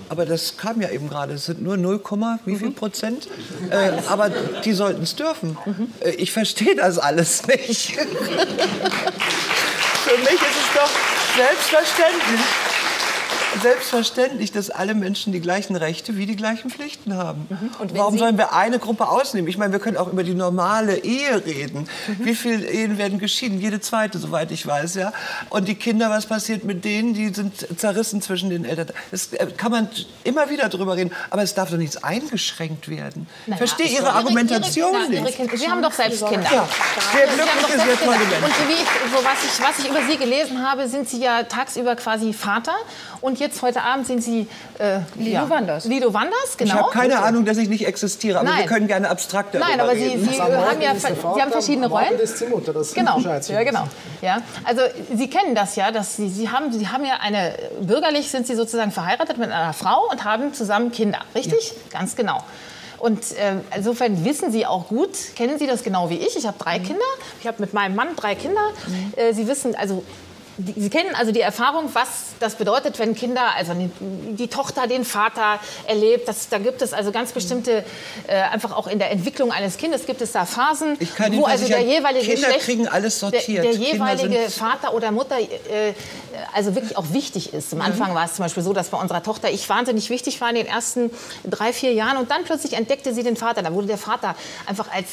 Aber das kam ja eben gerade. Es sind nur 0, wie viel Prozent? Äh, aber die sollten es dürfen. Äh, ich verstehe das alles nicht. Für mich ist es doch selbstverständlich. Selbstverständlich, dass alle Menschen die gleichen Rechte wie die gleichen Pflichten haben. Und wenn Warum Sie- sollen wir eine Gruppe ausnehmen? Ich meine, wir können auch über die normale Ehe reden. Wie viele Ehen werden geschieden? Jede zweite, soweit ich weiß, ja. Und die Kinder, was passiert mit denen? Die sind zerrissen zwischen den Eltern. Das äh, kann man immer wieder drüber reden. Aber es darf doch nichts eingeschränkt werden. Ich Naja, verstehe es Ihre Argumentation Ihre- Ihre nicht. Kinder- Sie haben doch selbst Kinder. Ja, Sie sehr selbst tolle Kinder. Menschen. Und wie ich, so was, ich, was ich über Sie gelesen habe, sind Sie ja tagsüber quasi Vater. Und jetzt heute Abend sind Sie äh, Lido ja, Wanders. Lido Wanders, Ich genau. habe keine Ahnung, dass ich nicht existiere. Aber wir Nein. können gerne abstrakter Nein, aber Sie, reden. Sie haben ja Sie haben verschiedene Rollen. ist die Mutter, das ist Genau, ja, genau. Ja, also Sie kennen das ja, dass Sie, Sie, haben, Sie haben ja eine, bürgerlich sind Sie sozusagen verheiratet mit einer Frau und haben zusammen Kinder, richtig? Ganz genau. Und äh, insofern wissen Sie auch gut, kennen Sie das genau wie ich. Ich habe drei Kinder, ich habe mit meinem Mann drei Kinder. Äh, Sie wissen also, Sie kennen also die Erfahrung, was das bedeutet, wenn Kinder, also die, Tochter den Vater erlebt. Das, da gibt es also ganz bestimmte, äh, einfach auch in der Entwicklung eines Kindes gibt es da Phasen, wo also der jeweilige Kinder Geschlecht, kriegen alles sortiert. Der, der jeweilige Vater oder Mutter äh, also wirklich auch wichtig ist. Am Anfang war es zum Beispiel so, dass bei unserer Tochter ich wahnsinnig wichtig war in den ersten drei, vier Jahren und dann plötzlich entdeckte sie den Vater. Da wurde der Vater einfach als,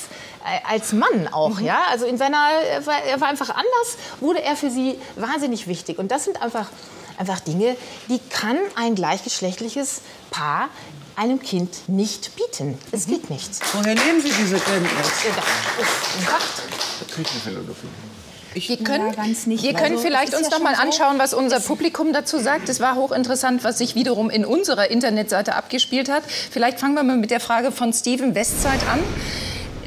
als Mann auch, ja, also in seiner, er war, einfach anders, wurde er für sie wahnsinnig wichtig. Und das sind einfach, einfach Dinge, die kann ein gleichgeschlechtliches Paar einem Kind nicht bieten. Es geht nicht. Woher nehmen Sie diese Kenntnis? Ein Fakt. Wir können, nicht. wir können Also, vielleicht uns ja noch mal so, anschauen, was unser Publikum dazu sagt. Es war hochinteressant, was sich wiederum in unserer Internetseite abgespielt hat. Vielleicht fangen wir mal mit der Frage von Steven Westzeit an.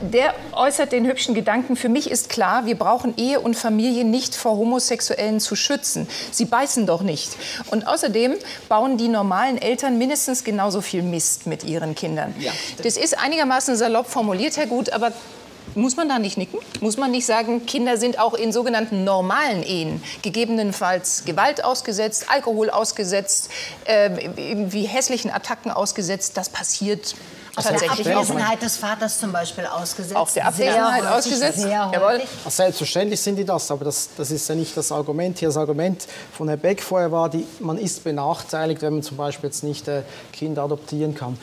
Der äußert den hübschen Gedanken, für mich ist klar, wir brauchen Ehe und Familie nicht vor Homosexuellen zu schützen. Sie beißen doch nicht. Und außerdem bauen die normalen Eltern mindestens genauso viel Mist mit ihren Kindern. das ist einigermaßen salopp formuliert, Herr Gut, aber muss man da nicht nicken? Muss man nicht sagen, Kinder sind auch in sogenannten normalen Ehen gegebenenfalls Gewalt ausgesetzt, Alkohol ausgesetzt, äh, irgendwie hässlichen Attacken ausgesetzt? Das passiert Also der. Abwesenheit des Vaters zum Beispiel ausgesetzt. Auch der Abwesenheit Sehr ausgesetzt? Sehr Jawohl. Selbstverständlich sind die das, aber das, das ist ja nicht das Argument hier. Das Argument von Herrn Beck vorher war, die, man ist benachteiligt, wenn man zum Beispiel jetzt nicht äh, Kinder adoptieren kann.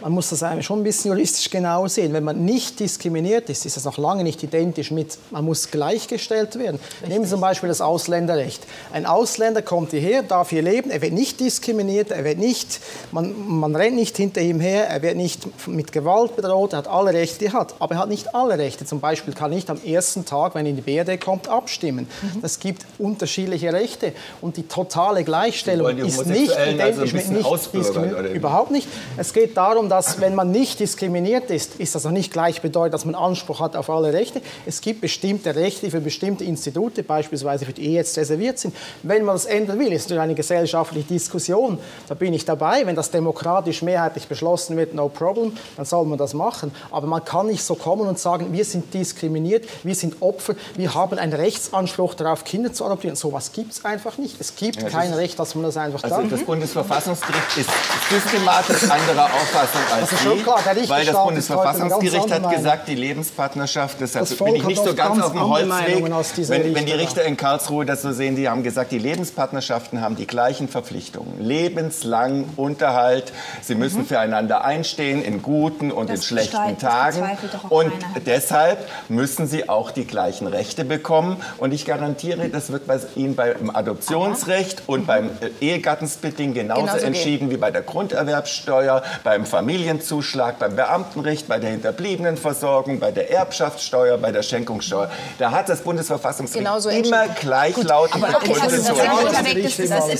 Man muss das eigentlich schon ein bisschen juristisch genau sehen. Wenn man nicht diskriminiert ist, ist das noch lange nicht identisch mit, man muss gleichgestellt werden. Nehmen Sie zum Beispiel das Ausländerrecht. Ein Ausländer kommt hierher, darf hier leben, er wird nicht diskriminiert, er wird nicht, man, man rennt nicht hinter ihm her, er wird nicht mit Gewalt bedroht, er hat alle Rechte, die er hat. Aber er hat nicht alle Rechte. Zum Beispiel kann er nicht am ersten Tag, wenn er in die BRD kommt, abstimmen. Es gibt unterschiedliche Rechte. Und die totale Gleichstellung die ist nicht also identisch mit bisschen nicht diskriminiert. Überhaupt nicht. Es geht darum, dass wenn man nicht diskriminiert ist, ist das noch nicht gleichbedeutend, dass man Anspruch hat auf alle Rechte. Es gibt bestimmte Rechte für bestimmte Institute, beispielsweise für die Ehe jetzt reserviert sind. Wenn man das ändern will, ist natürlich eine gesellschaftliche Diskussion. Da bin ich dabei. Wenn das demokratisch mehrheitlich beschlossen wird, no problem, dann soll man das machen. Aber man kann nicht so kommen und sagen, wir sind diskriminiert, wir sind Opfer, wir haben einen Rechtsanspruch darauf, Kinder zu adoptieren. So etwas gibt es einfach nicht. Es gibt das kein Recht, dass man das einfach Also darf. das Bundesverfassungsgericht ist systematisch anderer Auffassung als Das ist schon klar, der weil das Bundesverfassungsgericht hat gesagt, die Lebenspartnerschaft, deshalb Das bin ich nicht so ganz ganz auf dem Holzweg. Wenn, wenn die Richter. In Karlsruhe das so sehen, die haben gesagt, die Lebenspartnerschaften haben die gleichen Verpflichtungen. Lebenslang Unterhalt, sie müssen füreinander einstehen in guten und in Das schlechten bestreiten- das Tagen. Und deshalb müssen sie auch die gleichen Rechte bekommen. Und ich garantiere, das wird bei Ihnen beim Adoptionsrecht und beim äh, Ehegattensplitting genauso Genauso entschieden wie bei der Grunderwerbsteuer, beim Familienzuschlag, beim Beamtenrecht, bei der Hinterbliebenenversorgung, bei der Erbschaftssteuer, bei der Schenkungssteuer. Da hat das Bundesverfassungsgericht Genauso immer gleichlautende Okay, also, das,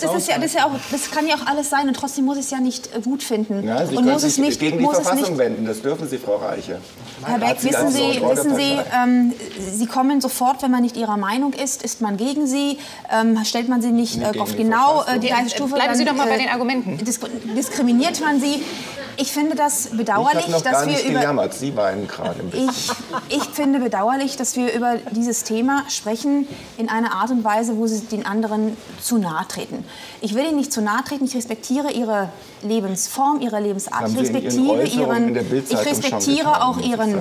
das, ja, kann ja auch alles sein und trotzdem muss ich es ja nicht äh, gut finden. Ja, und muss es nicht, muss es Verfassung nicht, wenden, das dürfen Sie, Frau Reiche. Herr Beck, wissen Sie, wissen Sie, ähm, Sie kommen sofort, wenn man nicht Ihrer Meinung ist, ist man gegen Sie, ähm, stellt man Sie nicht, Nicht äh, auf die genau äh, Verfassung. die gleiche Stufe. Bleiben Sie doch mal bei äh, den Argumenten. Dis diskriminiert man Sie. Ich finde das Ich bedauerlich, dass gar wir nicht über gejammert. Sie weinen gerade ein bisschen. ich, ich finde bedauerlich, dass wir über dieses Thema sprechen in einer Art und Weise, wo sie den anderen zu nahe treten. Ich will ihnen nicht zu nahe treten. Ich respektiere ihre Lebensform, ihre Lebensart. Ich respektiere ihren. Ich respektiere auch ihren.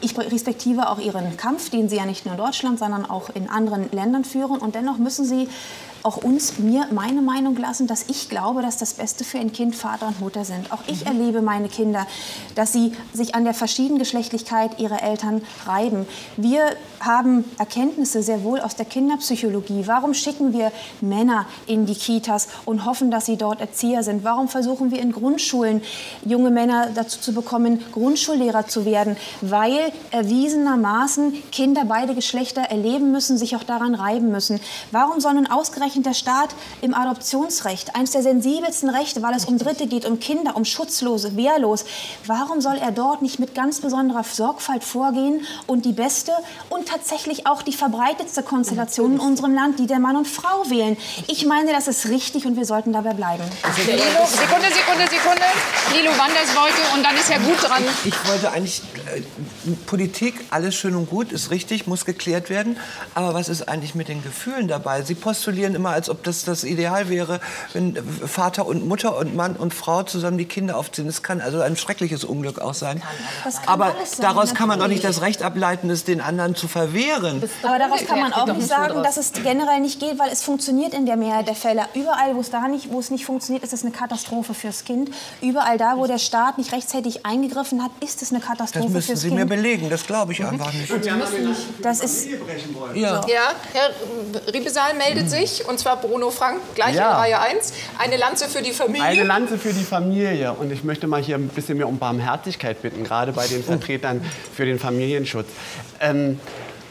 Ich respektiere auch ihren Kampf, den sie ja nicht nur in Deutschland, sondern auch in anderen Ländern führen. Und dennoch müssen sie auch uns, mir meine Meinung lassen, dass ich glaube, dass das Beste für ein Kind Vater und Mutter sind. Auch ich erlebe meine Kinder, dass sie sich an der Verschiedengeschlechtlichkeit ihrer Eltern reiben. Wir haben Erkenntnisse sehr wohl aus der Kinderpsychologie. Warum schicken wir Männer in die Kitas und hoffen, dass sie dort Erzieher sind? Warum versuchen wir in Grundschulen junge Männer dazu zu bekommen, Grundschullehrer zu werden? Weil erwiesenermaßen Kinder beide Geschlechter erleben müssen, sich auch daran reiben müssen. Warum soll nun ausgerechnet der Staat im Adoptionsrecht, eines der sensibelsten Rechte, weil es um Dritte geht, um Kinder, um Schutzlose, wehrlos, warum soll er dort nicht mit ganz besonderer Sorgfalt vorgehen und die beste und tatsächlich auch die verbreitetste Konstellation in unserem Land, die der Mann und Frau wählen? Ich meine, das ist richtig und wir sollten dabei bleiben. Lilo, Sekunde, Sekunde, Sekunde. Lilo Wanders wollte und dann ist ja gut dran. Ich wollte eigentlich, äh, Politik, alles schön und gut, ist richtig, muss geklärt werden. Aber was ist eigentlich mit den Gefühlen dabei? Sie postulieren immer, als ob das das Ideal wäre, wenn Vater und Mutter und Mann und Frau zusammen die Kinder aufziehen. Das kann also ein schreckliches Unglück auch sein. Das kann Aber sein, daraus kann man doch nicht das Recht ableiten, es den anderen zu verwehren. Aber daraus kann man auch nicht das sagen, dass es generell nicht geht, weil es funktioniert in der Mehrheit der Fälle. Überall, wo es da nicht, wo es nicht funktioniert, ist es eine Katastrophe fürs Kind. Überall da, wo der Staat nicht rechtzeitig eingegriffen hat, ist es eine Das Katastrophe müssen fürs Sie Kind. mir belegen, das glaube ich einfach nicht. Das ist Ja. Ja, Herr Riebesaal meldet sich, und zwar Bruno Frank, gleich Ja. in Reihe 1. Eine Lanze für die Familie. Eine Lanze für die Familie. Und ich möchte mal hier ein bisschen mehr um Barmherzigkeit bitten, gerade bei den Vertretern für den Familienschutz. Ähm,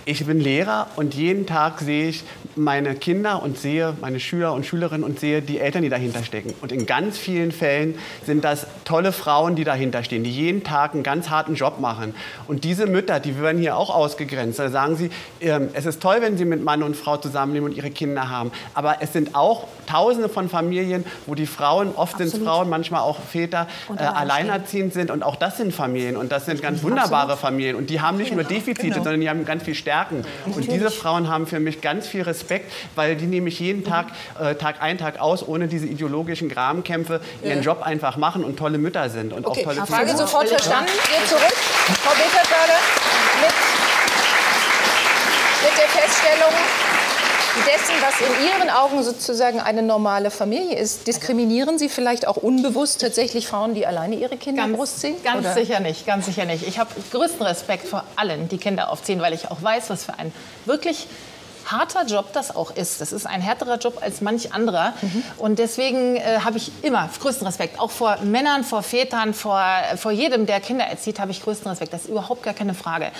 ich bin Lehrer und jeden Tag sehe ich meine Kinder und sehe meine Schüler und Schülerinnen und sehe die Eltern, die dahinter stecken. Und in ganz vielen Fällen sind das tolle Frauen, die dahinter stehen, die jeden Tag einen ganz harten Job machen. Und diese Mütter, die werden hier auch ausgegrenzt. Da sagen sie, ähm, es ist toll, wenn sie mit Mann und Frau zusammenleben und ihre Kinder haben. Aber es sind auch Tausende von Familien, wo die Frauen, oft sind. Frauen, manchmal auch Väter, äh, alleinerziehend. sind. Und auch das sind Familien. Und das sind ganz wunderbare Familien. Und die haben nicht nur Defizite, sondern die haben ganz viel Stärken. Und diese Frauen haben für mich ganz viel Respekt, weil die nämlich jeden Tag, äh, Tag ein, Tag aus, ohne diese ideologischen Grabenkämpfe, ihren Job einfach machen und tolle Mütter sind. Und Okay, auch tolle Frage Väter. sofort verstanden. Geht zurück. Frau Bitterförder, mit, mit der Feststellung dessen, was in Ihren Augen sozusagen eine normale Familie ist, diskriminieren Sie vielleicht auch unbewusst tatsächlich Frauen, die alleine ihre Kinder großziehen? Ganz Oder? sicher nicht, ganz sicher nicht. Ich habe größten Respekt vor allen, die Kinder aufziehen, weil ich auch weiß, was für ein wirklich harter Job das auch ist. Das ist ein härterer Job als manch anderer. Und deswegen äh, habe ich immer größten Respekt. Auch vor Männern, vor Vätern, vor, vor jedem, der Kinder erzieht, habe ich größten Respekt. Das ist überhaupt gar keine Frage.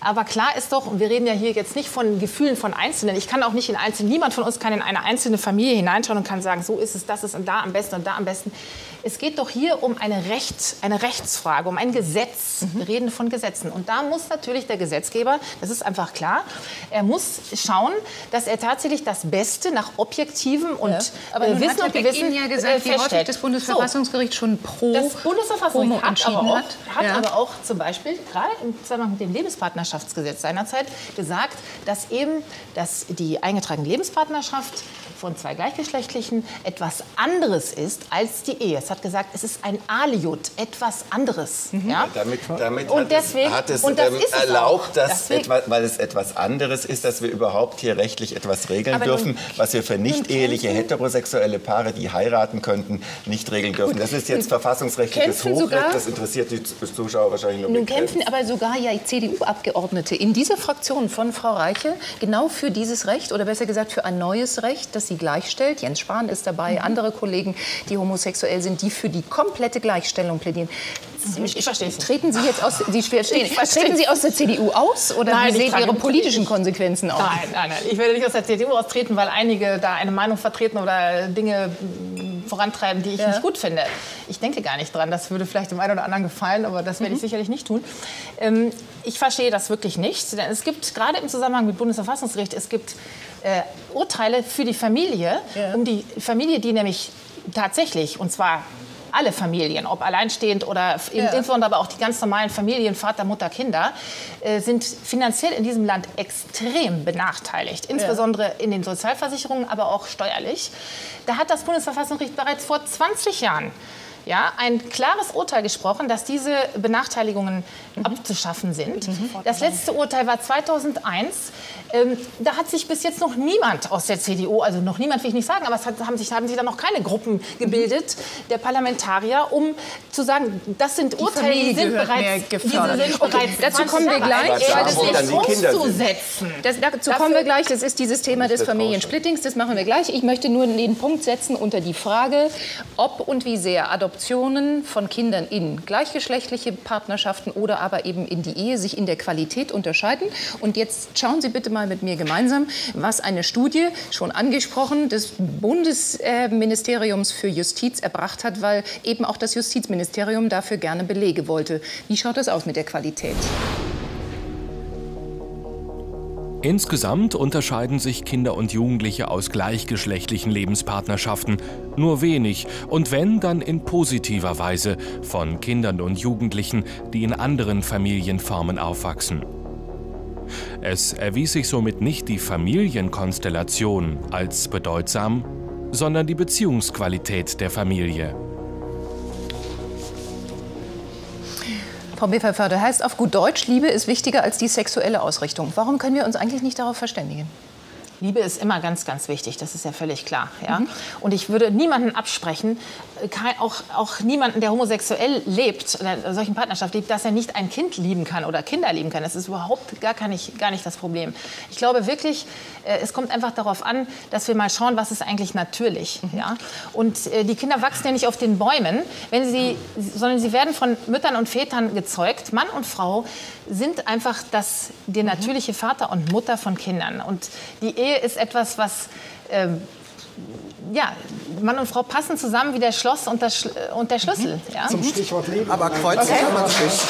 Aber klar ist doch, und wir reden ja hier jetzt nicht von Gefühlen von Einzelnen. Ich kann auch nicht in Einzelnen, niemand von uns kann in eine einzelne Familie hineinschauen und kann sagen, so ist es, das ist und da am besten und da am besten. Es geht doch hier um eine, Recht, eine Rechtsfrage, um ein Gesetz. Wir reden von Gesetzen. Und da muss natürlich der Gesetzgeber, das ist einfach klar, er muss schauen, dass er tatsächlich das Beste nach objektivem und Aber äh, Wissen und Gewissen ja gesagt, äh, wie häufig feststellt. das Bundesverfassungsgericht schon pro Das Bundesverfassungsgericht hat, aber auch, hat. Ja. aber auch zum Beispiel gerade im Zusammenhang mit dem Lebenspartnerschaftsgesetz seinerzeit gesagt, dass eben dass die eingetragene Lebenspartnerschaft von zwei Gleichgeschlechtlichen etwas anderes ist als die Ehe. Es hat gesagt, es ist ein Aliud, etwas anderes. Ja? Damit, damit Und hat deswegen- es, hat es und das ähm, ist es erlaubt, auch. dass Deswegen- etwa, weil es etwas anderes ist, dass wir überhaupt hier rechtlich etwas regeln Aber dürfen, nun- was wir für nicht eheliche heterosexuelle Paare, die heiraten könnten, nicht regeln dürfen. Das ist jetzt verfassungsrechtliches Hochrecht. Das interessiert die Zuschauer wahrscheinlich nur Nun kämpfen aber sogar ja CDU-Abgeordnete in dieser Fraktion von Frau Reiche genau für dieses Recht oder besser gesagt für ein neues Recht, das sie gleichstellt. Jens Spahn ist dabei, Mhm. andere Kollegen, die homosexuell sind, die für die komplette Gleichstellung plädieren. Ich verstehe es. Treten Sie jetzt aus, Sie verstehen, treten Sie aus der CDU aus oder Nein, wie sehen Ihre politischen Konsequenzen aus? Nein, nein, nein. Ich werde nicht aus der CDU austreten, weil einige da eine Meinung vertreten oder Dinge vorantreiben, die ich Ja. nicht gut finde. Ich denke gar nicht dran. Das würde vielleicht dem einen oder anderen gefallen, aber das werde ich sicherlich nicht tun. Ähm, ich verstehe das wirklich nicht. Denn es gibt gerade im Zusammenhang mit Bundesverfassungsgericht, es gibt äh, Urteile für die Familie, um die Familie, die nämlich tatsächlich, und zwar alle Familien, ob alleinstehend oder Ja. insbesondere aber auch die ganz normalen Familien, Vater, Mutter, Kinder, äh, sind finanziell in diesem Land extrem benachteiligt. Insbesondere in den Sozialversicherungen, aber auch steuerlich. Da hat das Bundesverfassungsgericht bereits vor 20 Jahren ja, ein klares Urteil gesprochen, dass diese Benachteiligungen abzuschaffen sind. Das letzte Urteil war 2001. Ähm, da hat sich bis jetzt noch niemand aus der CDU, also noch niemand will ich nicht sagen, aber es hat, haben, sich, haben sich da noch keine Gruppen gebildet, der Parlamentarier, um zu sagen, das sind Urteile, die sind bereits, gefördert. sind Okay, bereits dazu 20 kommen wir gleich. Das ist die umzusetzen. Das, dazu Dafür- kommen wir gleich. Das ist dieses Thema des Familiensplittings. Das machen wir gleich. Ich möchte nur den Punkt setzen unter die Frage, ob und wie sehr Adoptionen von Kindern in gleichgeschlechtliche Partnerschaften oder aber eben in die Ehe sich in der Qualität unterscheiden. Und jetzt schauen Sie bitte mal mit mir gemeinsam, was eine Studie, schon angesprochen, des Bundesministeriums für Justiz erbracht hat, weil eben auch das Justizministerium dafür gerne Belege wollte. Wie schaut das aus mit der Qualität? Insgesamt unterscheiden sich Kinder und Jugendliche aus gleichgeschlechtlichen Lebenspartnerschaften nur wenig und wenn, dann in positiver Weise von Kindern und Jugendlichen, die in anderen Familienformen aufwachsen. Es erwies sich somit nicht die Familienkonstellation als bedeutsam, sondern die Beziehungsqualität der Familie. Frau Beferförder, heißt auf gut Deutsch, Liebe ist wichtiger als die sexuelle Ausrichtung. Warum können wir uns eigentlich nicht darauf verständigen? Liebe ist immer ganz, ganz wichtig, das ist ja völlig klar. Ja? Und ich würde niemanden absprechen, äh, kein, auch, auch niemanden, der homosexuell lebt, in einer solchen Partnerschaft lebt, dass er nicht ein Kind lieben kann oder Kinder lieben kann. Das ist überhaupt gar, gar, nicht, gar nicht das Problem. Ich glaube wirklich, äh, es kommt einfach darauf an, dass wir mal schauen, was ist eigentlich natürlich. Ja? Und äh, die Kinder wachsen ja nicht auf den Bäumen, wenn sie, sondern sie werden von Müttern und Vätern gezeugt. Mann und Frau sind einfach das, der natürliche Vater und Mutter von Kindern. Und die Ehe ist etwas, was ähm, ja, Mann und Frau passen zusammen wie der Schloss und, das Schl und der Schlüssel. Ja? Zum Stichwort Liebe. Aber kreuzen kann man sich.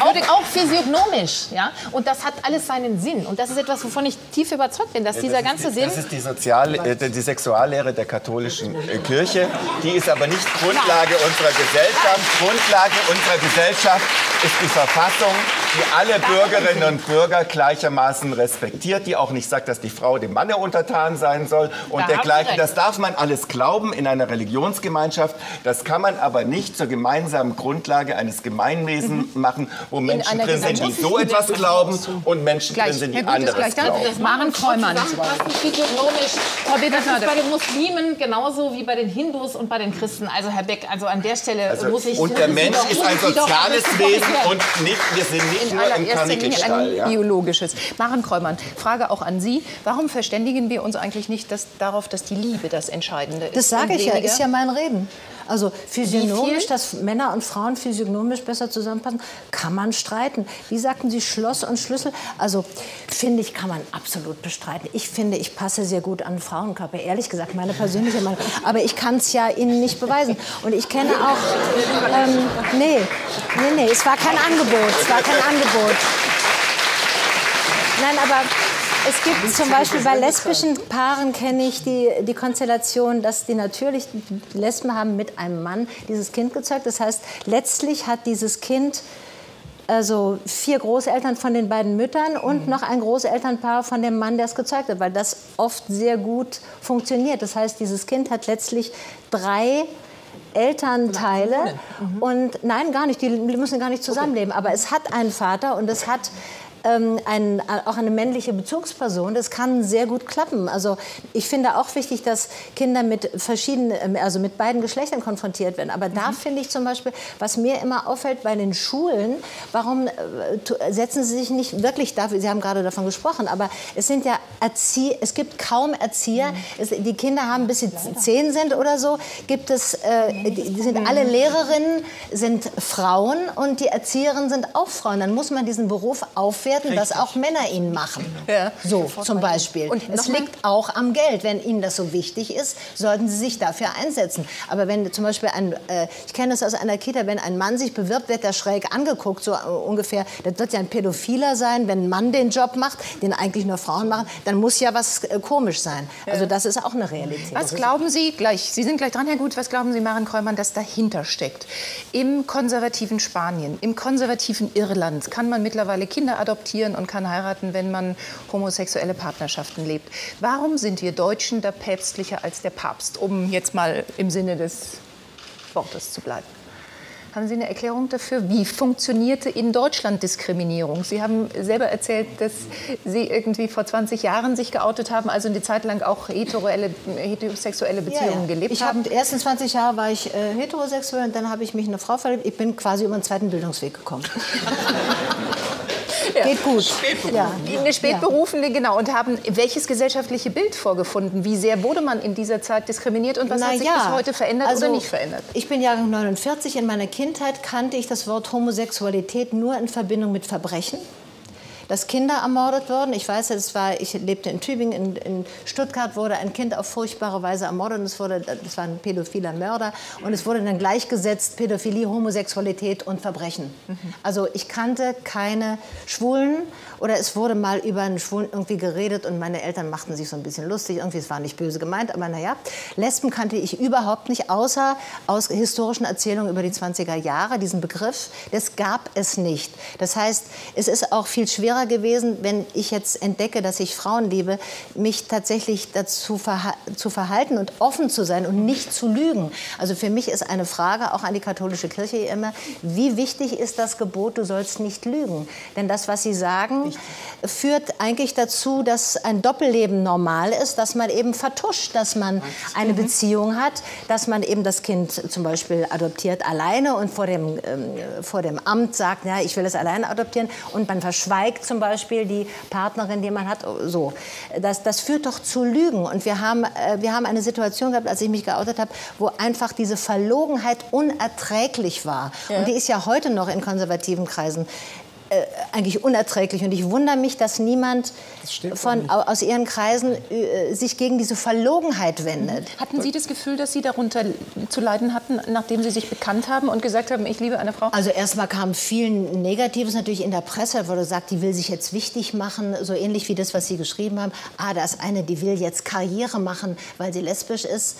Auch, auch physiognomisch. Ja? Und das hat alles seinen Sinn. Und das ist etwas, wovon ich tief überzeugt bin, dass dieser das ganze die, Sinn... Das ist die, Sozial, äh, die Sexuallehre der katholischen äh, Kirche. Die ist aber nicht Grundlage unserer Gesellschaft. Grundlage unserer Gesellschaft ist die Verfassung, die alle Bürgerinnen und Bürger gleichermaßen respektiert, die auch nicht sagt, dass die Frau dem Manne untertan sein soll und Da dergleichen. Das darf man alles glauben in einer Religionsgemeinschaft. Das kann man aber nicht zur gemeinsamen Grundlage eines Gemeinwesens machen, wo Menschen drin sind, die so etwas glauben und Menschen Gleich. drin sind, die Herr anderes gleich glauben. Das Maren physiognomisch. Frau Das ist bei den Muslimen genauso wie bei den Hindus und bei den Christen. Also Herr Beck, also an der Stelle Also, muss ich... und der Mensch ist ein soziales Wesen und nicht, wir sind nicht in nur im allererster Linie Karnickelstall. ein Ja? biologisches. Maren Kräumann, Frage auch an Sie. Warum verständigen wir uns eigentlich nicht dass, darauf, dass die Liebe das Entscheidende ist? Das sage ich ja, ist ja mein Reden. Also physiognomisch, dass Männer und Frauen physiognomisch besser zusammenpassen, kann man streiten. Wie sagten Sie, Schloss und Schlüssel? Also finde ich, kann man absolut bestreiten. Ich finde, ich passe sehr gut an Frauenkörper, ehrlich gesagt, meine persönliche Meinung. Aber ich kann es ja Ihnen nicht beweisen. Und ich kenne auch, ähm, nee, nee, nee, es war kein Angebot, es war kein Angebot. Nein, aber es gibt zum Beispiel bei lesbischen Paaren kenne ich die, die Konstellation, dass die natürlich Lesben haben mit einem Mann dieses Kind gezeugt. Das heißt, letztlich hat dieses Kind also vier Großeltern von den beiden Müttern und noch ein Großelternpaar von dem Mann, der es gezeugt hat, weil das oft sehr gut funktioniert. Das heißt, dieses Kind hat letztlich drei Elternteile und nein, gar nicht, die müssen gar nicht zusammenleben, aber es hat einen Vater und es hat ähm, ein, auch eine männliche Bezugsperson. Das kann sehr gut klappen. Also ich finde auch wichtig, dass Kinder mit verschiedenen, also mit beiden Geschlechtern konfrontiert werden. Aber da finde ich zum Beispiel, was mir immer auffällt bei den Schulen, warum äh, setzen Sie sich nicht wirklich dafür, Sie haben gerade davon gesprochen, aber es sind ja Erzieher, es gibt kaum Erzieher. Es, die Kinder haben, bis sie zehn sind oder so, gibt es, äh, die sind alle Lehrerinnen, sind Frauen und die Erzieherinnen sind auch Frauen. Dann muss man diesen Beruf aufwerten, dass auch Männer ihn machen. So zum Beispiel. Und es liegt auch am Geld. Wenn Ihnen das so wichtig ist, sollten Sie sich dafür einsetzen. Aber wenn zum Beispiel ein, äh, ich kenne das aus einer Kita, wenn ein Mann sich bewirbt, wird er schräg angeguckt, so äh, ungefähr. Das wird ja ein Pädophiler sein, wenn ein Mann den Job macht, den eigentlich nur Frauen machen, dann muss ja was äh, komisch sein. Also das ist auch eine Realität. Was glauben Sie, gleich, Sie sind gleich dran, Herr Gut, was glauben Sie, Maren Kräumann, dass dahinter steckt? Im konservativen Spanien, im konservativen Irland kann man mittlerweile Kinder adoptieren und kann heiraten, wenn man homosexuelle Partnerschaften lebt. Warum sind wir Deutschen da päpstlicher als der Papst, um jetzt mal im Sinne des Wortes zu bleiben? Haben Sie eine Erklärung dafür? Wie funktionierte in Deutschland Diskriminierung? Sie haben selber erzählt, dass Sie irgendwie vor 20 Jahren sich geoutet haben, also eine Zeit lang auch heterosexuelle Beziehungen Ja, ja. gelebt ich haben. Hab, die ersten 20 Jahre war ich äh, heterosexuell und dann habe ich mich in eine Frau verliebt. Ich bin quasi über den zweiten Bildungsweg gekommen. Geht gut. Ja. Eine Spätberufene, genau. Und haben welches gesellschaftliche Bild vorgefunden? Wie sehr wurde man in dieser Zeit diskriminiert und was Na hat sich ja, bis heute verändert also, oder nicht verändert? Ich bin Jahrgang 49. In meiner Kindheit kannte ich das Wort Homosexualität nur in Verbindung mit Verbrechen. Dass Kinder ermordet wurden. Ich weiß, das war, ich lebte in Tübingen, in, in Stuttgart wurde ein Kind auf furchtbare Weise ermordet. Und es wurde, das war ein pädophiler Mörder. Und es wurde dann gleichgesetzt Pädophilie, Homosexualität und Verbrechen. Also ich kannte keine Schwulen oder es wurde mal über einen Schwulen irgendwie geredet und meine Eltern machten sich so ein bisschen lustig. Irgendwie, es war nicht böse gemeint, aber naja. Lesben kannte ich überhaupt nicht, außer aus historischen Erzählungen über die 20er Jahre. Diesen Begriff, das gab es nicht. Das heißt, es ist auch viel schwerer gewesen, wenn ich jetzt entdecke, dass ich Frauen liebe, mich tatsächlich dazu verha zu verhalten und offen zu sein und nicht zu lügen. Also für mich ist eine Frage auch an die katholische Kirche immer, wie wichtig ist das Gebot, du sollst nicht lügen? Denn das, was Sie sagen, führt eigentlich dazu, dass ein Doppelleben normal ist, dass man eben vertuscht, dass man eine Beziehung hat, dass man eben das Kind zum Beispiel adoptiert alleine und vor dem, ähm, vor dem Amt sagt, ja, ich will es alleine adoptieren und man verschweigt zum Beispiel die Partnerin, die man hat. So, das, das führt doch zu Lügen. Und wir haben, äh, wir haben eine Situation gehabt, als ich mich geoutet habe, wo einfach diese Verlogenheit unerträglich war. Und die ist ja heute noch in konservativen Kreisen äh, eigentlich unerträglich. Und ich wundere mich, dass niemand von, au- aus ihren Kreisen äh, sich gegen diese Verlogenheit wendet. Hatten Sie das Gefühl, dass Sie darunter zu leiden hatten, nachdem Sie sich bekannt haben und gesagt haben, ich liebe eine Frau? Also erstmal kam viel Negatives natürlich in der Presse, wurde gesagt, die will sich jetzt wichtig machen, so ähnlich wie das, was Sie geschrieben haben. Ah, da ist eine, die will jetzt Karriere machen, weil sie lesbisch ist.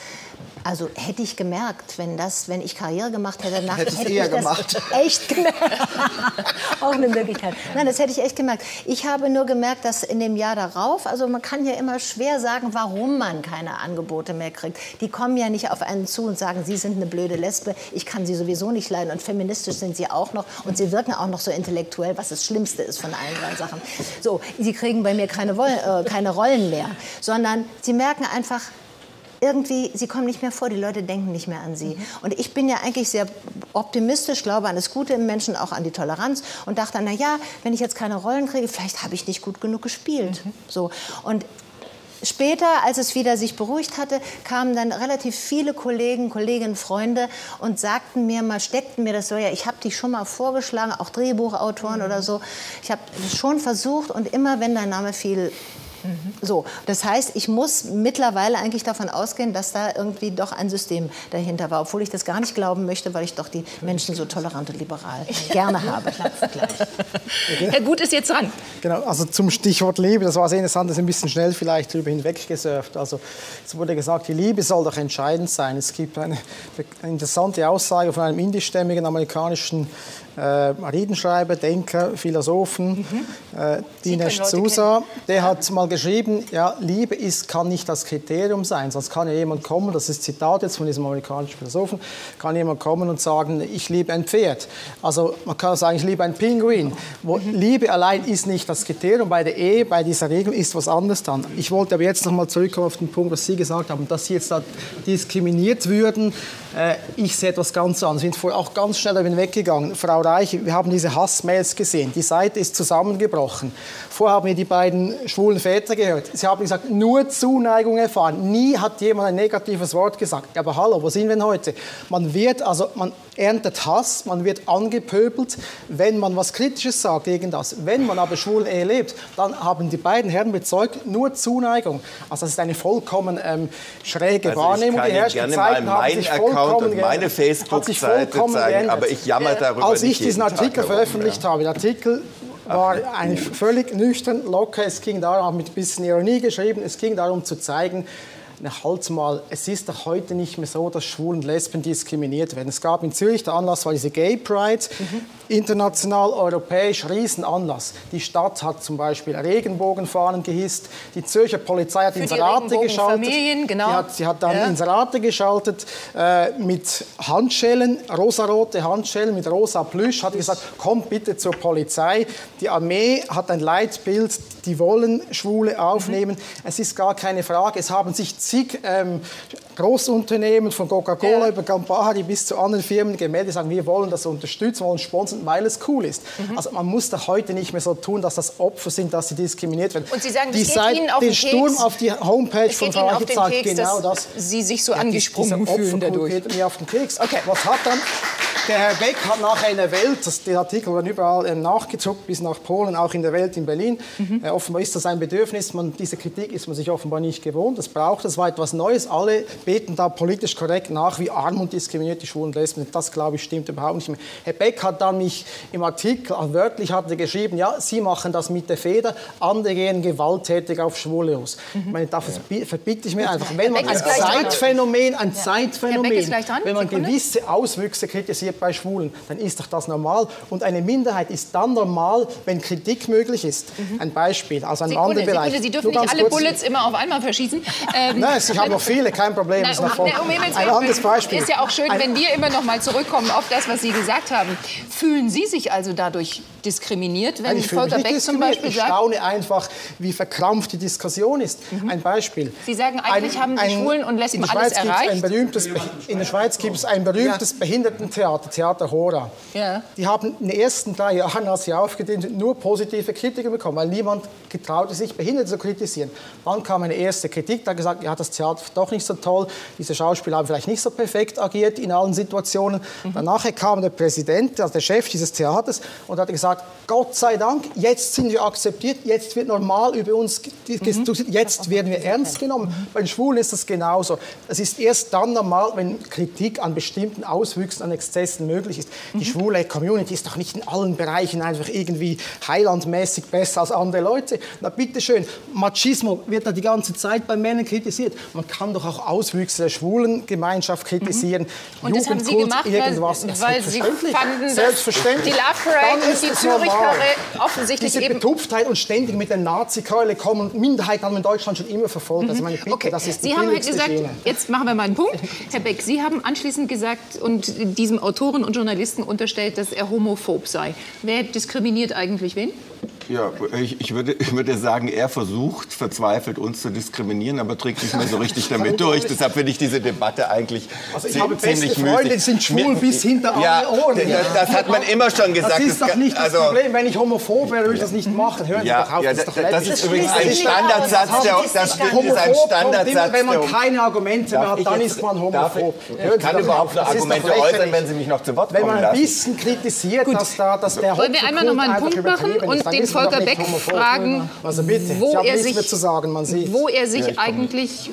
Also hätte ich gemerkt, wenn das, wenn ich Karriere gemacht hätte, nach, hätte ich das gemacht. echt gemerkt. Auch eine Möglichkeit. Nein, das hätte ich echt gemerkt. Ich habe nur gemerkt, dass in dem Jahr darauf, also man kann ja immer schwer sagen, warum man keine Angebote mehr kriegt. Die kommen ja nicht auf einen zu und sagen, Sie sind eine blöde Lesbe, ich kann Sie sowieso nicht leiden und feministisch sind Sie auch noch und Sie wirken auch noch so intellektuell, was das Schlimmste ist von allen drei Sachen. So, Sie kriegen bei mir keine, Woll äh, keine Rollen mehr, sondern Sie merken einfach, irgendwie, sie kommen nicht mehr vor, die Leute denken nicht mehr an sie. Und ich bin ja eigentlich sehr optimistisch, glaube an das Gute im Menschen, auch an die Toleranz und dachte, na ja, wenn ich jetzt keine Rollen kriege, vielleicht habe ich nicht gut genug gespielt. So. Und Später, als es wieder sich beruhigt hatte, kamen dann relativ viele Kollegen, Kolleginnen, Freunde und sagten mir mal, steckten mir das so, ja, ich habe dich schon mal vorgeschlagen, auch Drehbuchautoren oder so. Ich habe schon versucht und immer, wenn dein Name fiel, so, das heißt, ich muss mittlerweile eigentlich davon ausgehen, dass da irgendwie doch ein System dahinter war, obwohl ich das gar nicht glauben möchte, weil ich doch die Menschen so tolerant und liberal gerne habe. Herr Gut ist jetzt dran. Genau, also zum Stichwort Liebe, das war sehr interessant, das ist ein bisschen schnell vielleicht drüber hinweggesurft. Also es wurde gesagt, die Liebe soll doch entscheidend sein. Es gibt eine, eine interessante Aussage von einem indischstämmigen amerikanischen äh, Riedenschreiber, Denker, Philosophen, Mhm. äh, Dinesh Sousa, der hat mal geschrieben, ja, Liebe ist, kann nicht das Kriterium sein, sonst kann ja jemand kommen, das ist Zitat jetzt von diesem amerikanischen Philosophen, kann jemand kommen und sagen, ich liebe ein Pferd. Also man kann sagen, ich liebe ein Pinguin. Wo Mhm. Liebe allein ist nicht das Kriterium, bei der Ehe, bei dieser Regel ist was anderes dann. Ich wollte aber jetzt noch mal zurückkommen auf den Punkt, was Sie gesagt haben, dass Sie jetzt da diskriminiert würden. Äh, ich sehe etwas ganz anderes. Ich bin vorher auch ganz schnell bin weggegangen. Frau Reich, wir haben diese Hassmails gesehen. Die Seite ist zusammengebrochen. Vorher haben wir die beiden schwulen Väter gehört. Sie haben gesagt, nur Zuneigung erfahren. Nie hat jemand ein negatives Wort gesagt. Aber hallo, wo sind wir denn heute? Man wird, also man erntet Hass, man wird angepöbelt, wenn man was Kritisches sagt gegen das. Wenn man aber schwul Ehe lebt, dann haben die beiden Herren bezeugt nur Zuneigung. Also das ist eine vollkommen ähm, schräge Also ich Wahrnehmung. kann die herrscht. gerne mal meinen Account und meine. Facebook-Seite zeigen, geändert. aber ich jammer darüber Als ich diesen Artikel veröffentlicht habe, der Artikel war eigentlich völlig nüchtern, locker. Es ging darum, habe mit ein bisschen Ironie geschrieben, es ging darum zu zeigen, halt mal, es ist doch heute nicht mehr so, dass Schwulen und Lesben diskriminiert werden. Es gab in Zürich, der Anlass war diese Gay Pride, international, europäisch, Riesenanlass. Die Stadt hat zum Beispiel Regenbogenfahnen gehisst, die Zürcher Polizei hat Für die Inserate geschaltet. Genau. Die hat, sie hat dann Ja. Inserate geschaltet äh, mit Handschellen, rosarote Handschellen mit rosa Plüsch, hat gesagt, kommt bitte zur Polizei. Die Armee hat ein Leitbild, die wollen Schwule aufnehmen. Es ist gar keine Frage. Es haben sich zig ähm, Großunternehmen von Coca-Cola Ja. über Campari bis zu anderen Firmen gemeldet, sagen, wir wollen das unterstützen, wollen sponsern, weil es cool ist. Mhm. Also man muss doch heute nicht mehr so tun, dass das Opfer sind, dass sie diskriminiert werden. Und Sie sagen, die Seite- Ihnen auf den den Sturm Keks. auf die Homepage von Frau sagt genau dass das. Sie sich so Ja, angesprungen fühlen dadurch. geht mir auf den Keks. Was hat dann der Herr Beck hat nachher in der Welt, das, die Artikel wurden überall äh, nachgezuckt, bis nach Polen, auch in der Welt in Berlin. Mhm. Äh, offenbar ist das ein Bedürfnis, man, diese Kritik ist man sich offenbar nicht gewohnt, das braucht, das war etwas Neues. Alle beten da politisch korrekt nach, wie arm und diskriminiert die Schwulen und Lesben sind. Das, glaube ich, stimmt überhaupt nicht mehr. Herr Beck hat dann mich im Artikel, also wörtlich hat er geschrieben, ja, Sie machen das mit der Feder, andere gehen gewalttätig auf Schwule los. Ich meine, das verbi- verbitte ich mir einfach. Wenn man Mhm. Ein. Zeitphänomen, ein Ja. Zeitphänomen, wenn man Sekunde. gewisse Auswüchse kritisiert bei Schwulen, dann ist doch das normal. Und eine Minderheit ist dann normal, wenn Kritik möglich ist. Ein Beispiel aus einem Mhm. Sekunde, anderen Bereich. Sekunde, Sie dürfen nicht alle kurz. Bullets immer auf einmal verschießen. Ähm, Nein, ich habe noch viele, kein Problem. Nein, ist um, nein, um ein anderes Beispiel. Ist ja auch schön, Ein- wenn wir immer noch mal zurückkommen auf das, was Sie gesagt haben. Fühlen Sie sich also dadurch diskriminiert, wenn Nein, ich Volker Beck zum. Beispiel Ich sagt, staune einfach, wie verkrampft die Diskussion ist. Ein Beispiel. Sie sagen, eigentlich haben die Schwulen und Lesben alles erreicht? Ein in der Schweiz gibt es ein berühmtes Behindertentheater, Theater Hora. Ja. Die haben in den ersten drei Jahren, als sie aufgetreten sind, nur positive Kritiken bekommen, weil niemand getraute sich, Behinderte zu kritisieren. Dann kam eine erste Kritik, da gesagt, ja, das Theater ist doch nicht so toll, diese Schauspieler haben vielleicht nicht so perfekt agiert in allen Situationen. Danach kam der Präsident, also der Chef dieses Theaters, und hat gesagt, Gott sei Dank, jetzt sind wir akzeptiert, jetzt wird normal über uns ge- diskutiert, jetzt werden wir ernst genommen. Bei den Schwulen ist das genauso. Es ist erst dann normal, wenn Kritik an bestimmten Auswüchsen, an Exzessen möglich ist. Die schwule Community ist doch nicht in allen Bereichen einfach irgendwie heilandmäßig besser als andere Leute. Na bitteschön, Machismo wird da die ganze Zeit bei Männern kritisiert. Man kann doch auch Auswüchse der schwulen Gemeinschaft kritisieren. Und das haben Sie gemacht, weil, irgendwas. Ja, weil Sie selbstverständlich. fanden, dass Selbstverständlich. die Love Parade und ist die es Zürich normal. Parade offensichtlich Diese eben... Betupftheit und ständig mit der Nazi-Keule kommen. Minderheit haben wir in Deutschland schon immer verfolgt. Also meine Bitte, Mhm. Okay, das ist die Sie haben halt gesagt, Schiene. jetzt machen wir mal einen Punkt. Herr Beck, Sie haben anschließend gesagt und diesem Autoren und Journalisten unterstellt, dass er homophob sei. Wer diskriminiert eigentlich wen? Ja, ich, ich, würde, ich würde sagen, er versucht verzweifelt uns zu diskriminieren, aber trägt nicht mehr so richtig damit durch. Deshalb finde ich diese Debatte eigentlich Also ich habe beste ziemlich Freunde, sind schwul Mir- bis hinter ja, alle Ohren. Das, das hat man immer schon gesagt. Das ist doch nicht das also- Problem. Wenn ich homophob wäre, würde ich das nicht machen. Hören Sie Ja, doch auf, ja, das das- das ist übrigens ein nicht Standardsatz der- Das ist ein Homophob Standardsatz Wenn man keine Argumente mehr hat, dann jetzt- ist man homophob. Ich, kann überhaupt nur das ist doch Argumente äußern, wenn Sie mich noch zu Wort Wenn kommen man ein lassen. bisschen kritisiert, dass, da, dass der Wollen wir einmal noch mal einen Punkt machen und den Volker Beck homophob. Fragen, Also bitte, wo er sich, sagen, man sieht. wo er sich Ja, eigentlich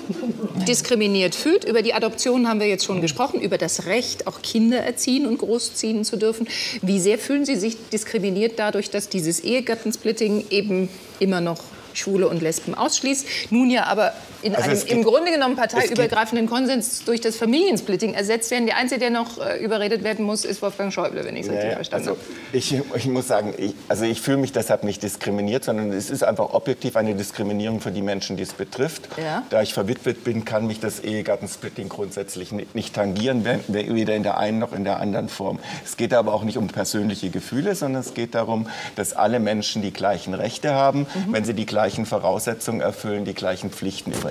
diskriminiert fühlt. Über die Adoption haben wir jetzt schon gesprochen, über das Recht, auch Kinder erziehen und großziehen zu dürfen. Wie sehr fühlen Sie sich diskriminiert dadurch, dass dieses Ehegattensplitting eben immer noch Schwule und Lesben ausschließt? Nun ja aber in Also einem im Grunde genommen parteiübergreifenden Konsens durch das Familiensplitting ersetzt werden. Der Einzige, der noch äh, überredet werden muss, ist Wolfgang Schäuble, wenn ich es richtig Naja, verstanden also habe. ich, ich muss sagen, ich, also ich fühle mich deshalb nicht diskriminiert, sondern es ist einfach objektiv eine Diskriminierung für die Menschen, die es betrifft. Ja. Da ich verwitwet bin, kann mich das Ehegattensplitting grundsätzlich ni- nicht tangieren, we- we- weder in der einen noch in der anderen Form. Es geht aber auch nicht um persönliche Gefühle, sondern es geht darum, dass alle Menschen die gleichen Rechte haben, Mhm. wenn sie die gleichen Voraussetzungen erfüllen, die gleichen Pflichten übernehmen.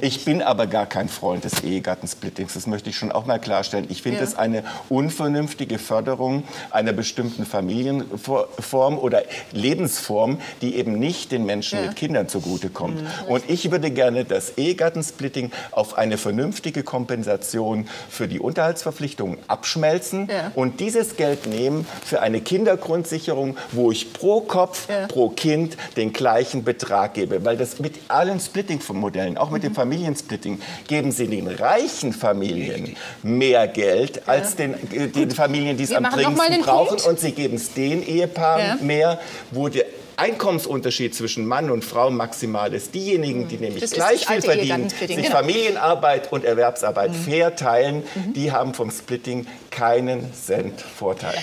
Ich bin aber gar kein Freund des Ehegattensplittings. Das möchte ich schon auch mal klarstellen. Ich finde Ja. es eine unvernünftige Förderung einer bestimmten Familienform oder Lebensform, die eben nicht den Menschen Ja. mit Kindern zugutekommt. Und ich würde gerne das Ehegattensplitting auf eine vernünftige Kompensation für die Unterhaltsverpflichtungen abschmelzen Ja. und dieses Geld nehmen für eine Kindergrundsicherung, wo ich pro Kopf, Ja. pro Kind den gleichen Betrag gebe. Weil das mit allen Splitting-Modellen, auch mit dem Familiensplitting, geben Sie den reichen Familien mehr Geld als den, äh, den Familien, die es am dringendsten brauchen. Punkt. Und Sie geben es den Ehepaaren Ja. mehr, wo der Einkommensunterschied zwischen Mann und Frau maximal ist. Diejenigen, die nämlich Das gleich viel verdienen, sich genau. Familienarbeit und Erwerbsarbeit Mhm. fair teilen, die haben vom Splitting keinen Cent Vorteil.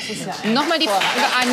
Nochmal die, Frage an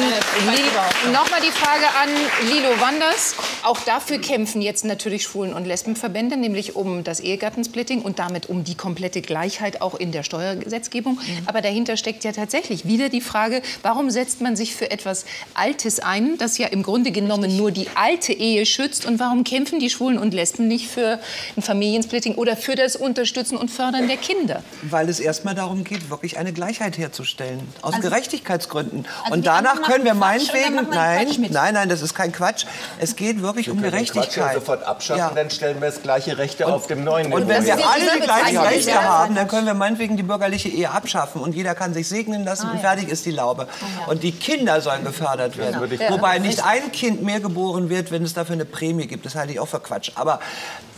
Lilo, nochmal die Frage an Lilo Wanders. Auch dafür kämpfen jetzt natürlich Schwulen- und Lesbenverbände, nämlich um das Ehegattensplitting und damit um die komplette Gleichheit auch in der Steuergesetzgebung. Aber dahinter steckt ja tatsächlich wieder die Frage, warum setzt man sich für etwas Altes ein, das ja im Grunde genommen nur die alte Ehe schützt und warum kämpfen die Schwulen und Lesben nicht für ein Familiensplitting oder für das Unterstützen und Fördern der Kinder? Weil es erstmal darum geht, wirklich eine Gleichheit herzustellen. Aus Also- Gerechtigkeitsgründen. also und danach können wir und meinetwegen. Nein, nein, nein, das ist kein Quatsch. Es geht wirklich um Wir ja Gerechtigkeit. sofort abschaffen, Ja. dann stellen wir das gleiche Rechte auf dem neuen Und wenn wir alle die gleichen. Rechte Ja. haben, dann können wir meinetwegen die bürgerliche Ehe abschaffen und jeder kann sich segnen lassen und fertig ist die Laube. Und die Kinder sollen gefördert werden. Würde ich- Wobei nicht ein Kind mehr geboren wird, wenn es dafür eine Prämie gibt. Das halte ich auch für Quatsch. Aber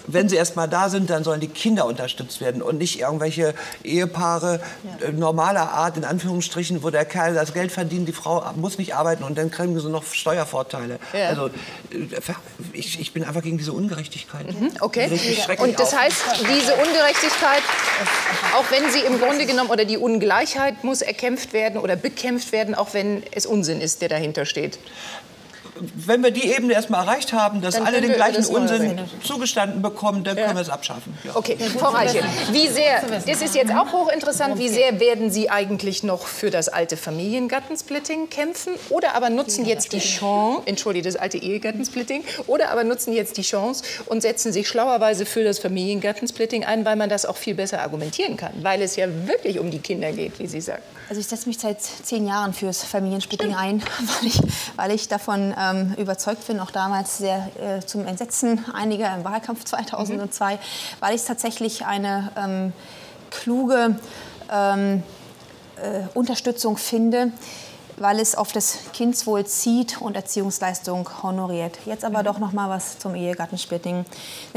wenn sie erst mal da sind, dann sollen die Kinder unterstützt werden und nicht irgendwelche Ehepaare äh, normaler Art, in Anführungsstrichen, wo der Kerl das Geld verdient, die Frau muss nicht arbeiten und dann kriegen sie noch Steuervorteile. Ja. Also äh, ich, ich bin einfach gegen diese Ungerechtigkeit. Okay. Mich schrecklich Und das auf. heißt, diese Ungerechtigkeit, auch wenn sie im Grunde genommen, oder die Ungleichheit muss erkämpft werden oder bekämpft werden, auch wenn es Unsinn ist, der dahinter steht. Wenn wir die Ebene erstmal erreicht haben, dass Dann alle den gleichen Unsinn zugestanden bekommen, dann können wir es abschaffen. Ja. Okay, Frau Reiche, wie sehr, das ist jetzt auch hochinteressant, wie sehr werden Sie eigentlich noch für das alte Familiengattensplitting kämpfen oder aber nutzen jetzt die Chance, entschuldige, das alte Ehegattensplitting, oder aber nutzen jetzt die Chance und setzen sich schlauerweise für das Familiengattensplitting ein, weil man das auch viel besser argumentieren kann, weil es ja wirklich um die Kinder geht, wie Sie sagen. Also ich setze mich seit zehn Jahren fürs Familiensplitting ein, weil ich, weil ich davon ähm, überzeugt bin, auch damals sehr äh, zum Entsetzen einiger im Wahlkampf 2002, weil ich es tatsächlich eine ähm, kluge ähm, äh, Unterstützung finde, weil es auf das Kindswohl zieht und Erziehungsleistung honoriert. Jetzt aber doch noch mal was zum Ehegattensplitting.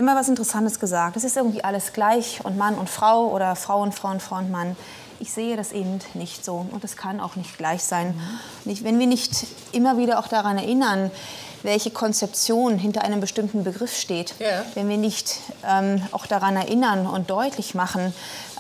Mal was Interessantes gesagt. Es ist irgendwie alles gleich und Mann und Frau oder Frau und Frau und Frau und Mann. Ich sehe das eben nicht so und es kann auch nicht gleich sein. Nicht, wenn wir nicht immer wieder auch daran erinnern, welche Konzeption hinter einem bestimmten Begriff steht, Ja. wenn wir nicht ähm, auch daran erinnern und deutlich machen,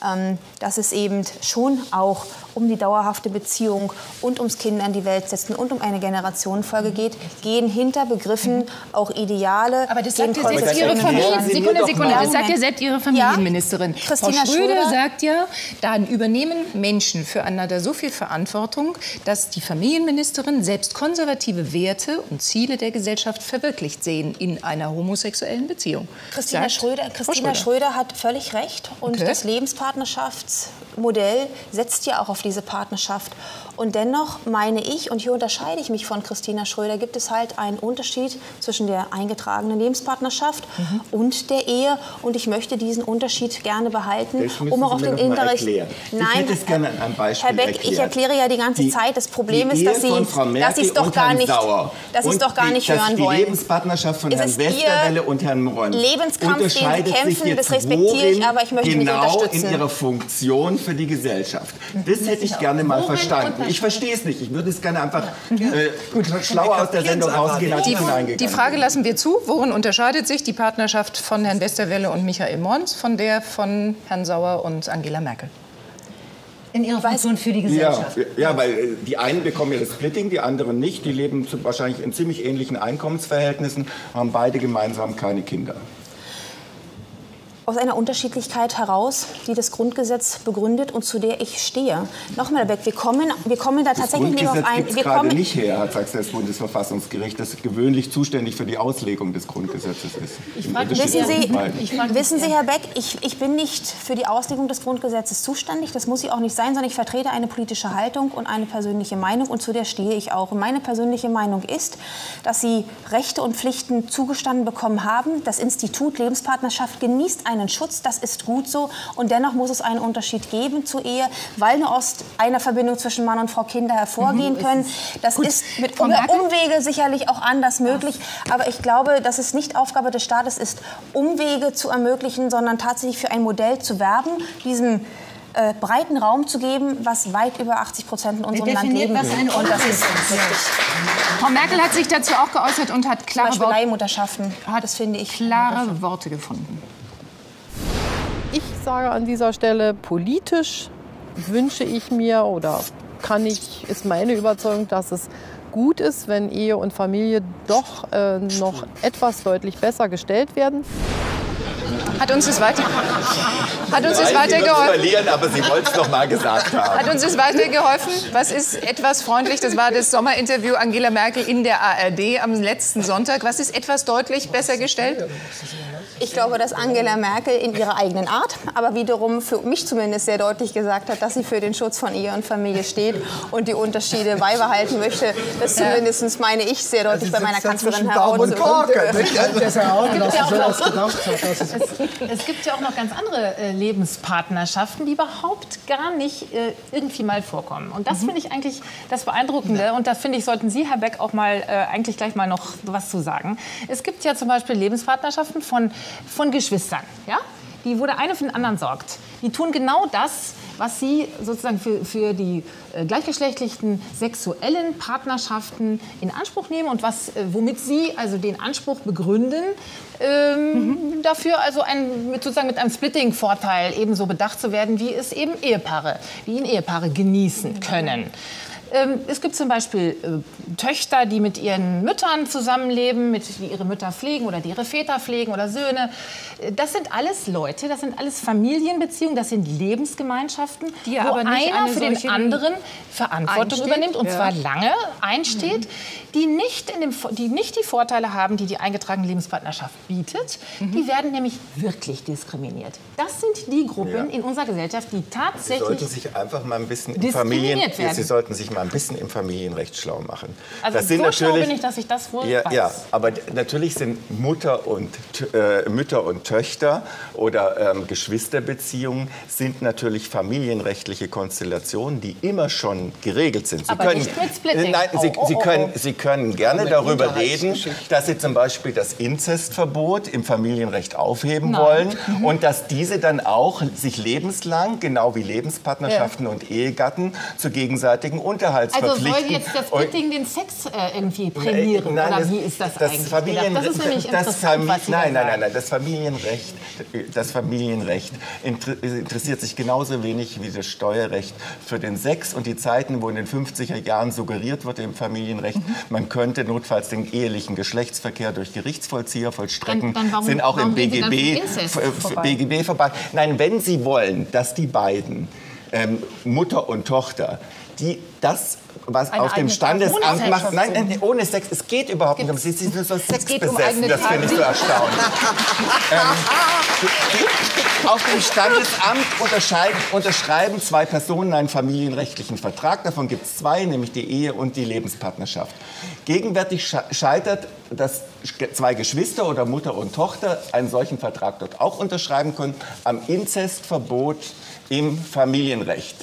ähm, dass es eben schon auch um die dauerhafte Beziehung und ums Kinder in die Welt setzen und um eine Generationenfolge geht, gehen hinter Begriffen auch Ideale. Aber das sagt ja selbst Ihre Familien. voran. Sekunde, Sekunde. Das sagt ja selbst Ihre Familienministerin. Ja, Christina Frau Schröder, Schröder sagt ja, dann übernehmen Menschen füreinander so viel Verantwortung, dass die Familienministerin selbst konservative Werte und Ziele der Gesellschaft verwirklicht sehen in einer homosexuellen Beziehung. Christina, Sagt Schröder, Christina Schröder hat völlig recht. Und Okay. das Lebenspartnerschaftsmodell setzt ja auch auf diese Partnerschaft. Und dennoch meine ich, und hier unterscheide ich mich von Christina Schröder, gibt es halt einen Unterschied zwischen der eingetragenen Lebenspartnerschaft Mhm. und der Ehe. Und ich möchte diesen Unterschied gerne behalten, um auch auf den erklären. Ich Nein, es gerne an einem Beispiel Herr Beck, ich erklärt. erkläre ja die ganze Die- Zeit. Das Problem die ist, dass Sie, es doch gar Herrn nicht, Sauer dass Sie es und doch gar die nicht dass hören die wollen. Lebenspartnerschaft von Herrn ist Ihr Westerwelle und Herrn Mons Lebenskampf, den Sie kämpfen, das respektiere ich, aber ich möchte ihn nicht genau unterstützen. in ihrer Funktion für die Gesellschaft. Das hätte ich gerne mal verstanden. Ich verstehe es nicht. Ich würde es gerne einfach äh, schlauer aus der Sendung rausgehen, als Die, ich hineingegangen die Frage lassen wir zu. Worin unterscheidet sich die Partnerschaft von Herrn Westerwelle und Michael Mons von der von Herrn Sauer und Angela Merkel? In ihrer Funktion für die Ja, Gesellschaft. ja, weil äh, die einen bekommen ja das Splitting, die anderen nicht. Die leben zu, wahrscheinlich in ziemlich ähnlichen Einkommensverhältnissen, haben beide gemeinsam keine Kinder. Aus einer Unterschiedlichkeit heraus, die das Grundgesetz begründet und zu der ich stehe. Nochmal weg, wir kommen, wir kommen da Das tatsächlich nicht auf ein. Wir gerade kommen, nicht her, sagt das Bundesverfassungsgericht, das gewöhnlich zuständig für die Auslegung des Grundgesetzes ist. Im Unterschied Wissen Sie, beiden. wissen Sie, Herr Beck, ich, ich bin nicht für die Auslegung des Grundgesetzes zuständig. Das muss ich auch nicht sein, sondern ich vertrete eine politische Haltung und eine persönliche Meinung und zu der stehe ich auch. Und meine persönliche Meinung ist, dass Sie Rechte und Pflichten zugestanden bekommen haben. Das Institut Lebenspartnerschaft genießt einen Schutz. Das ist gut so. Und dennoch muss es einen Unterschied geben zur Ehe, weil nur aus einer Verbindung zwischen Mann und Frau Kinder hervorgehen Mhm, können. Das ist mit Frau? Umwege sicherlich auch anders möglich. Aber ich glaube, dass es nicht Aufgabe des Staates ist, Umwege zu ermöglichen, sondern tatsächlich für ein Modell zu werben, diesem äh, breiten Raum zu geben, was weit über 80 Prozent in unserem Land leben. was ein und das ist wichtig. Frau Merkel hat sich dazu auch geäußert und hat klare, Beispiel Wort, Leihmutterschaften. Das finde ich. klare Worte gefunden. Ich sage an dieser Stelle, politisch wünsche ich mir oder kann ich, ist meine Überzeugung, dass es gut ist, wenn Ehe und Familie doch äh, noch etwas deutlich besser gestellt werden. Hat uns das weiter, hat uns das weitergeholfen? verlieren, aber sie wollte es noch mal gesagt haben. Hat uns das weitergeholfen? Was ist etwas freundlich? Das war das Sommerinterview Angela Merkel in der ARD am letzten Sonntag. Was ist etwas deutlich besser gestellt? Ich glaube, dass Angela Merkel in ihrer eigenen Art, aber wiederum für mich zumindest sehr deutlich gesagt hat, dass sie für den Schutz von Ehe und Familie steht und die Unterschiede beibehalten möchte. Das zumindest meine ich sehr deutlich bei meiner Kanzlerin heraus. Das hat. dass es- gibt ja auch noch ganz andere äh, Lebenspartnerschaften, die überhaupt gar nicht äh, irgendwie mal vorkommen. Und das finde ich eigentlich das Beeindruckende. Und da finde ich, sollten Sie, Herr Beck, auch mal äh, eigentlich gleich mal noch was zu sagen. Es gibt ja zum Beispiel Lebenspartnerschaften von, von Geschwistern, ja? die, wo der eine für den anderen sorgt. Die tun genau das, was sie sozusagen für, für die äh, gleichgeschlechtlichen sexuellen Partnerschaften in Anspruch nehmen und was, äh, womit sie also den Anspruch begründen, ähm, dafür also ein, mit, sozusagen mit einem Splitting-Vorteil ebenso bedacht zu werden, wie es eben Ehepaare, wie ihn Ehepaare genießen können. Ähm, es gibt zum Beispiel äh, Töchter, die mit ihren Müttern zusammenleben, mit, die ihre Mütter pflegen oder die ihre Väter pflegen oder Söhne. Äh, Das sind alles Leute, das sind alles Familienbeziehungen, das sind Lebensgemeinschaften, Die wo aber nicht einer eine für den anderen Verantwortung einsteht. übernimmt und Ja. zwar lange einsteht, die, nicht in dem, die nicht die Vorteile haben, die die eingetragene Lebenspartnerschaft bietet. Die werden nämlich wirklich diskriminiert. Das sind die Gruppen Ja. in unserer Gesellschaft, die Sie tatsächlich sollten sich einfach mal ein bisschen diskriminiert Familien, werden. Sie sollten sich mal ein bisschen im Familienrecht schlau machen. Also so schlau bin ich, dass ich das wohl ja, weiß. ja, aber natürlich sind Mutter und äh, Mütter und Töchter oder ähm, Geschwisterbeziehungen sind natürlich familienrechtliche Konstellationen, die immer schon geregelt sind. Sie Aber nicht mit Splitting. Äh, Nein, Sie, Oh, oh, Sie oh, können, oh. Sie können gerne mit darüber reden, dass Sie zum Beispiel das Inzestverbot im Familienrecht aufheben Nein. wollen Mhm. und dass diese dann auch sich lebenslang, genau wie Lebenspartnerschaften und Ehegatten, zu gegenseitigen Unterhalt Also soll jetzt das Splitting den Sex äh, irgendwie prämieren? Nein, oder das- wie ist das, das eigentlich Familien-? Das ist nämlich das da nein, nein, nein, nein, das Familienrecht, das Familienrecht inter- interessiert sich genauso wenig wie das Steuerrecht für den Sex und die Zeiten, wo in den 50er Jahren suggeriert wurde im Familienrecht, Mhm. man könnte notfalls den ehelichen Geschlechtsverkehr durch Gerichtsvollzieher vollstrecken, Dann- dann warum- sind auch im BGB? BGB vorbei. Nein, wenn Sie wollen, dass die beiden ähm, Mutter und Tochter, die das was Eine auf dem Standesamt. Ohne macht. Sex. Nein, nein, ohne Sex. Es geht überhaupt nicht um Sie sind so um sexbesessen. eigene das finde ich so erstaunlich. ähm, auf dem Standesamt unterschreiben zwei Personen einen familienrechtlichen Vertrag. Davon gibt es zwei, nämlich die Ehe und die Lebenspartnerschaft. Gegenwärtig sche- scheitert, dass zwei Geschwister oder Mutter und Tochter einen solchen Vertrag dort auch unterschreiben können, am Inzestverbot im Familienrecht.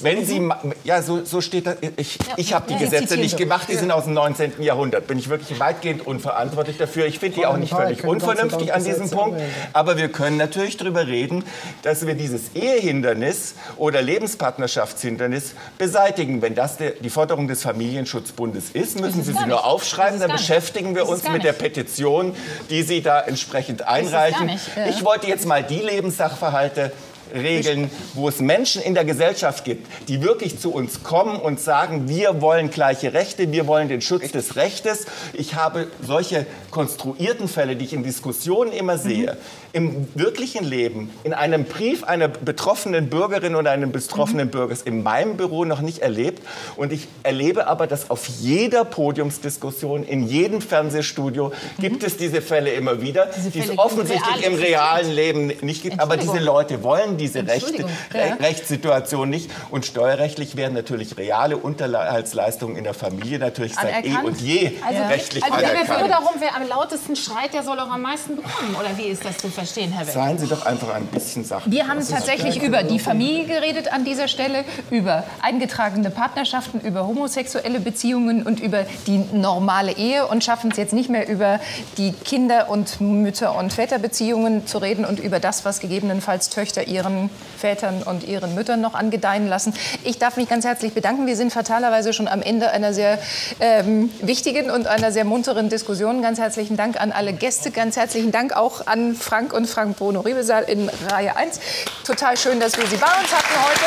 Wenn Sie, ja, so, so steht das. Ich, ich habe die ja, Gesetze nicht gemacht, die sind aus dem 19. Jahrhundert. Bin ich wirklich weitgehend unverantwortlich dafür. Ich finde die auch nicht völlig unvernünftig an diesem Punkt. Aber wir können natürlich darüber reden, dass wir dieses Ehehindernis oder Lebenspartnerschaftshindernis beseitigen. Wenn das der, die Forderung des Familienschutzbundes ist, müssen es Sie sie nur aufschreiben. Ist Dann beschäftigen wir ist uns mit der. Petition, die Sie da entsprechend einreichen. ja. Ich wollte jetzt mal die Lebenssachverhalte regeln, wo es Menschen in der Gesellschaft gibt, die wirklich zu uns kommen und sagen, wir wollen gleiche Rechte, wir wollen den Schutz des Rechtes. Ich habe solche konstruierten Fälle, die ich in Diskussionen immer sehe, im wirklichen Leben, in einem Brief einer betroffenen Bürgerin oder einem betroffenen Bürgers in meinem Büro noch nicht erlebt. Und ich erlebe aber, dass auf jeder Podiumsdiskussion, in jedem Fernsehstudio gibt es diese Fälle immer wieder, die es offensichtlich im realen Leben nicht gibt. Aber diese. Leute wollen diese Rechte, ja. Rechtssituation nicht. Und steuerrechtlich werden natürlich reale Unterhaltsleistungen in der Familie natürlich seit eh und je Also, rechtlich also anerkannt. nur darum, wer am lautesten schreit, der soll auch am meisten bekommen. Oder wie ist das zu verstehen, Herr Beck? Seien Sie doch einfach ein bisschen sachlich. Wir haben tatsächlich über die Familie geredet an dieser Stelle, über eingetragene Partnerschaften, über homosexuelle Beziehungen und über die normale Ehe und schaffen es jetzt nicht mehr über die Kinder- und Mütter- und Väterbeziehungen zu reden und über das, was gegebenenfalls Töchter ihren Vätern und ihren Müttern noch angedeihen lassen. Ich darf mich ganz herzlich bedanken. Wir sind fatalerweise schon am Ende einer sehr ähm, wichtigen und einer sehr munteren Diskussion. Ganz herzlichen Dank an alle Gäste. Ganz herzlichen Dank auch an Frank und Frank Bruno Riebesaal in Reihe 1. Total schön, dass wir Sie bei uns hatten heute.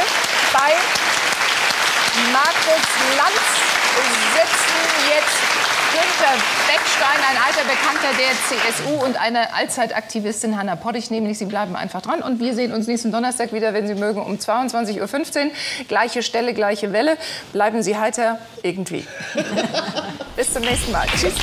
Bei Markus Lanz sitzen jetzt Günther Beckstein, ein alter Bekannter der CSU und eine Allzeitaktivistin Hanna Pottich, nämlich Sie bleiben einfach dran. Und wir sehen uns nächsten Donnerstag wieder, wenn Sie mögen, um 22.15 Uhr. Gleiche Stelle, gleiche Welle. Bleiben Sie heiter irgendwie. Bis zum nächsten Mal. Tschüss.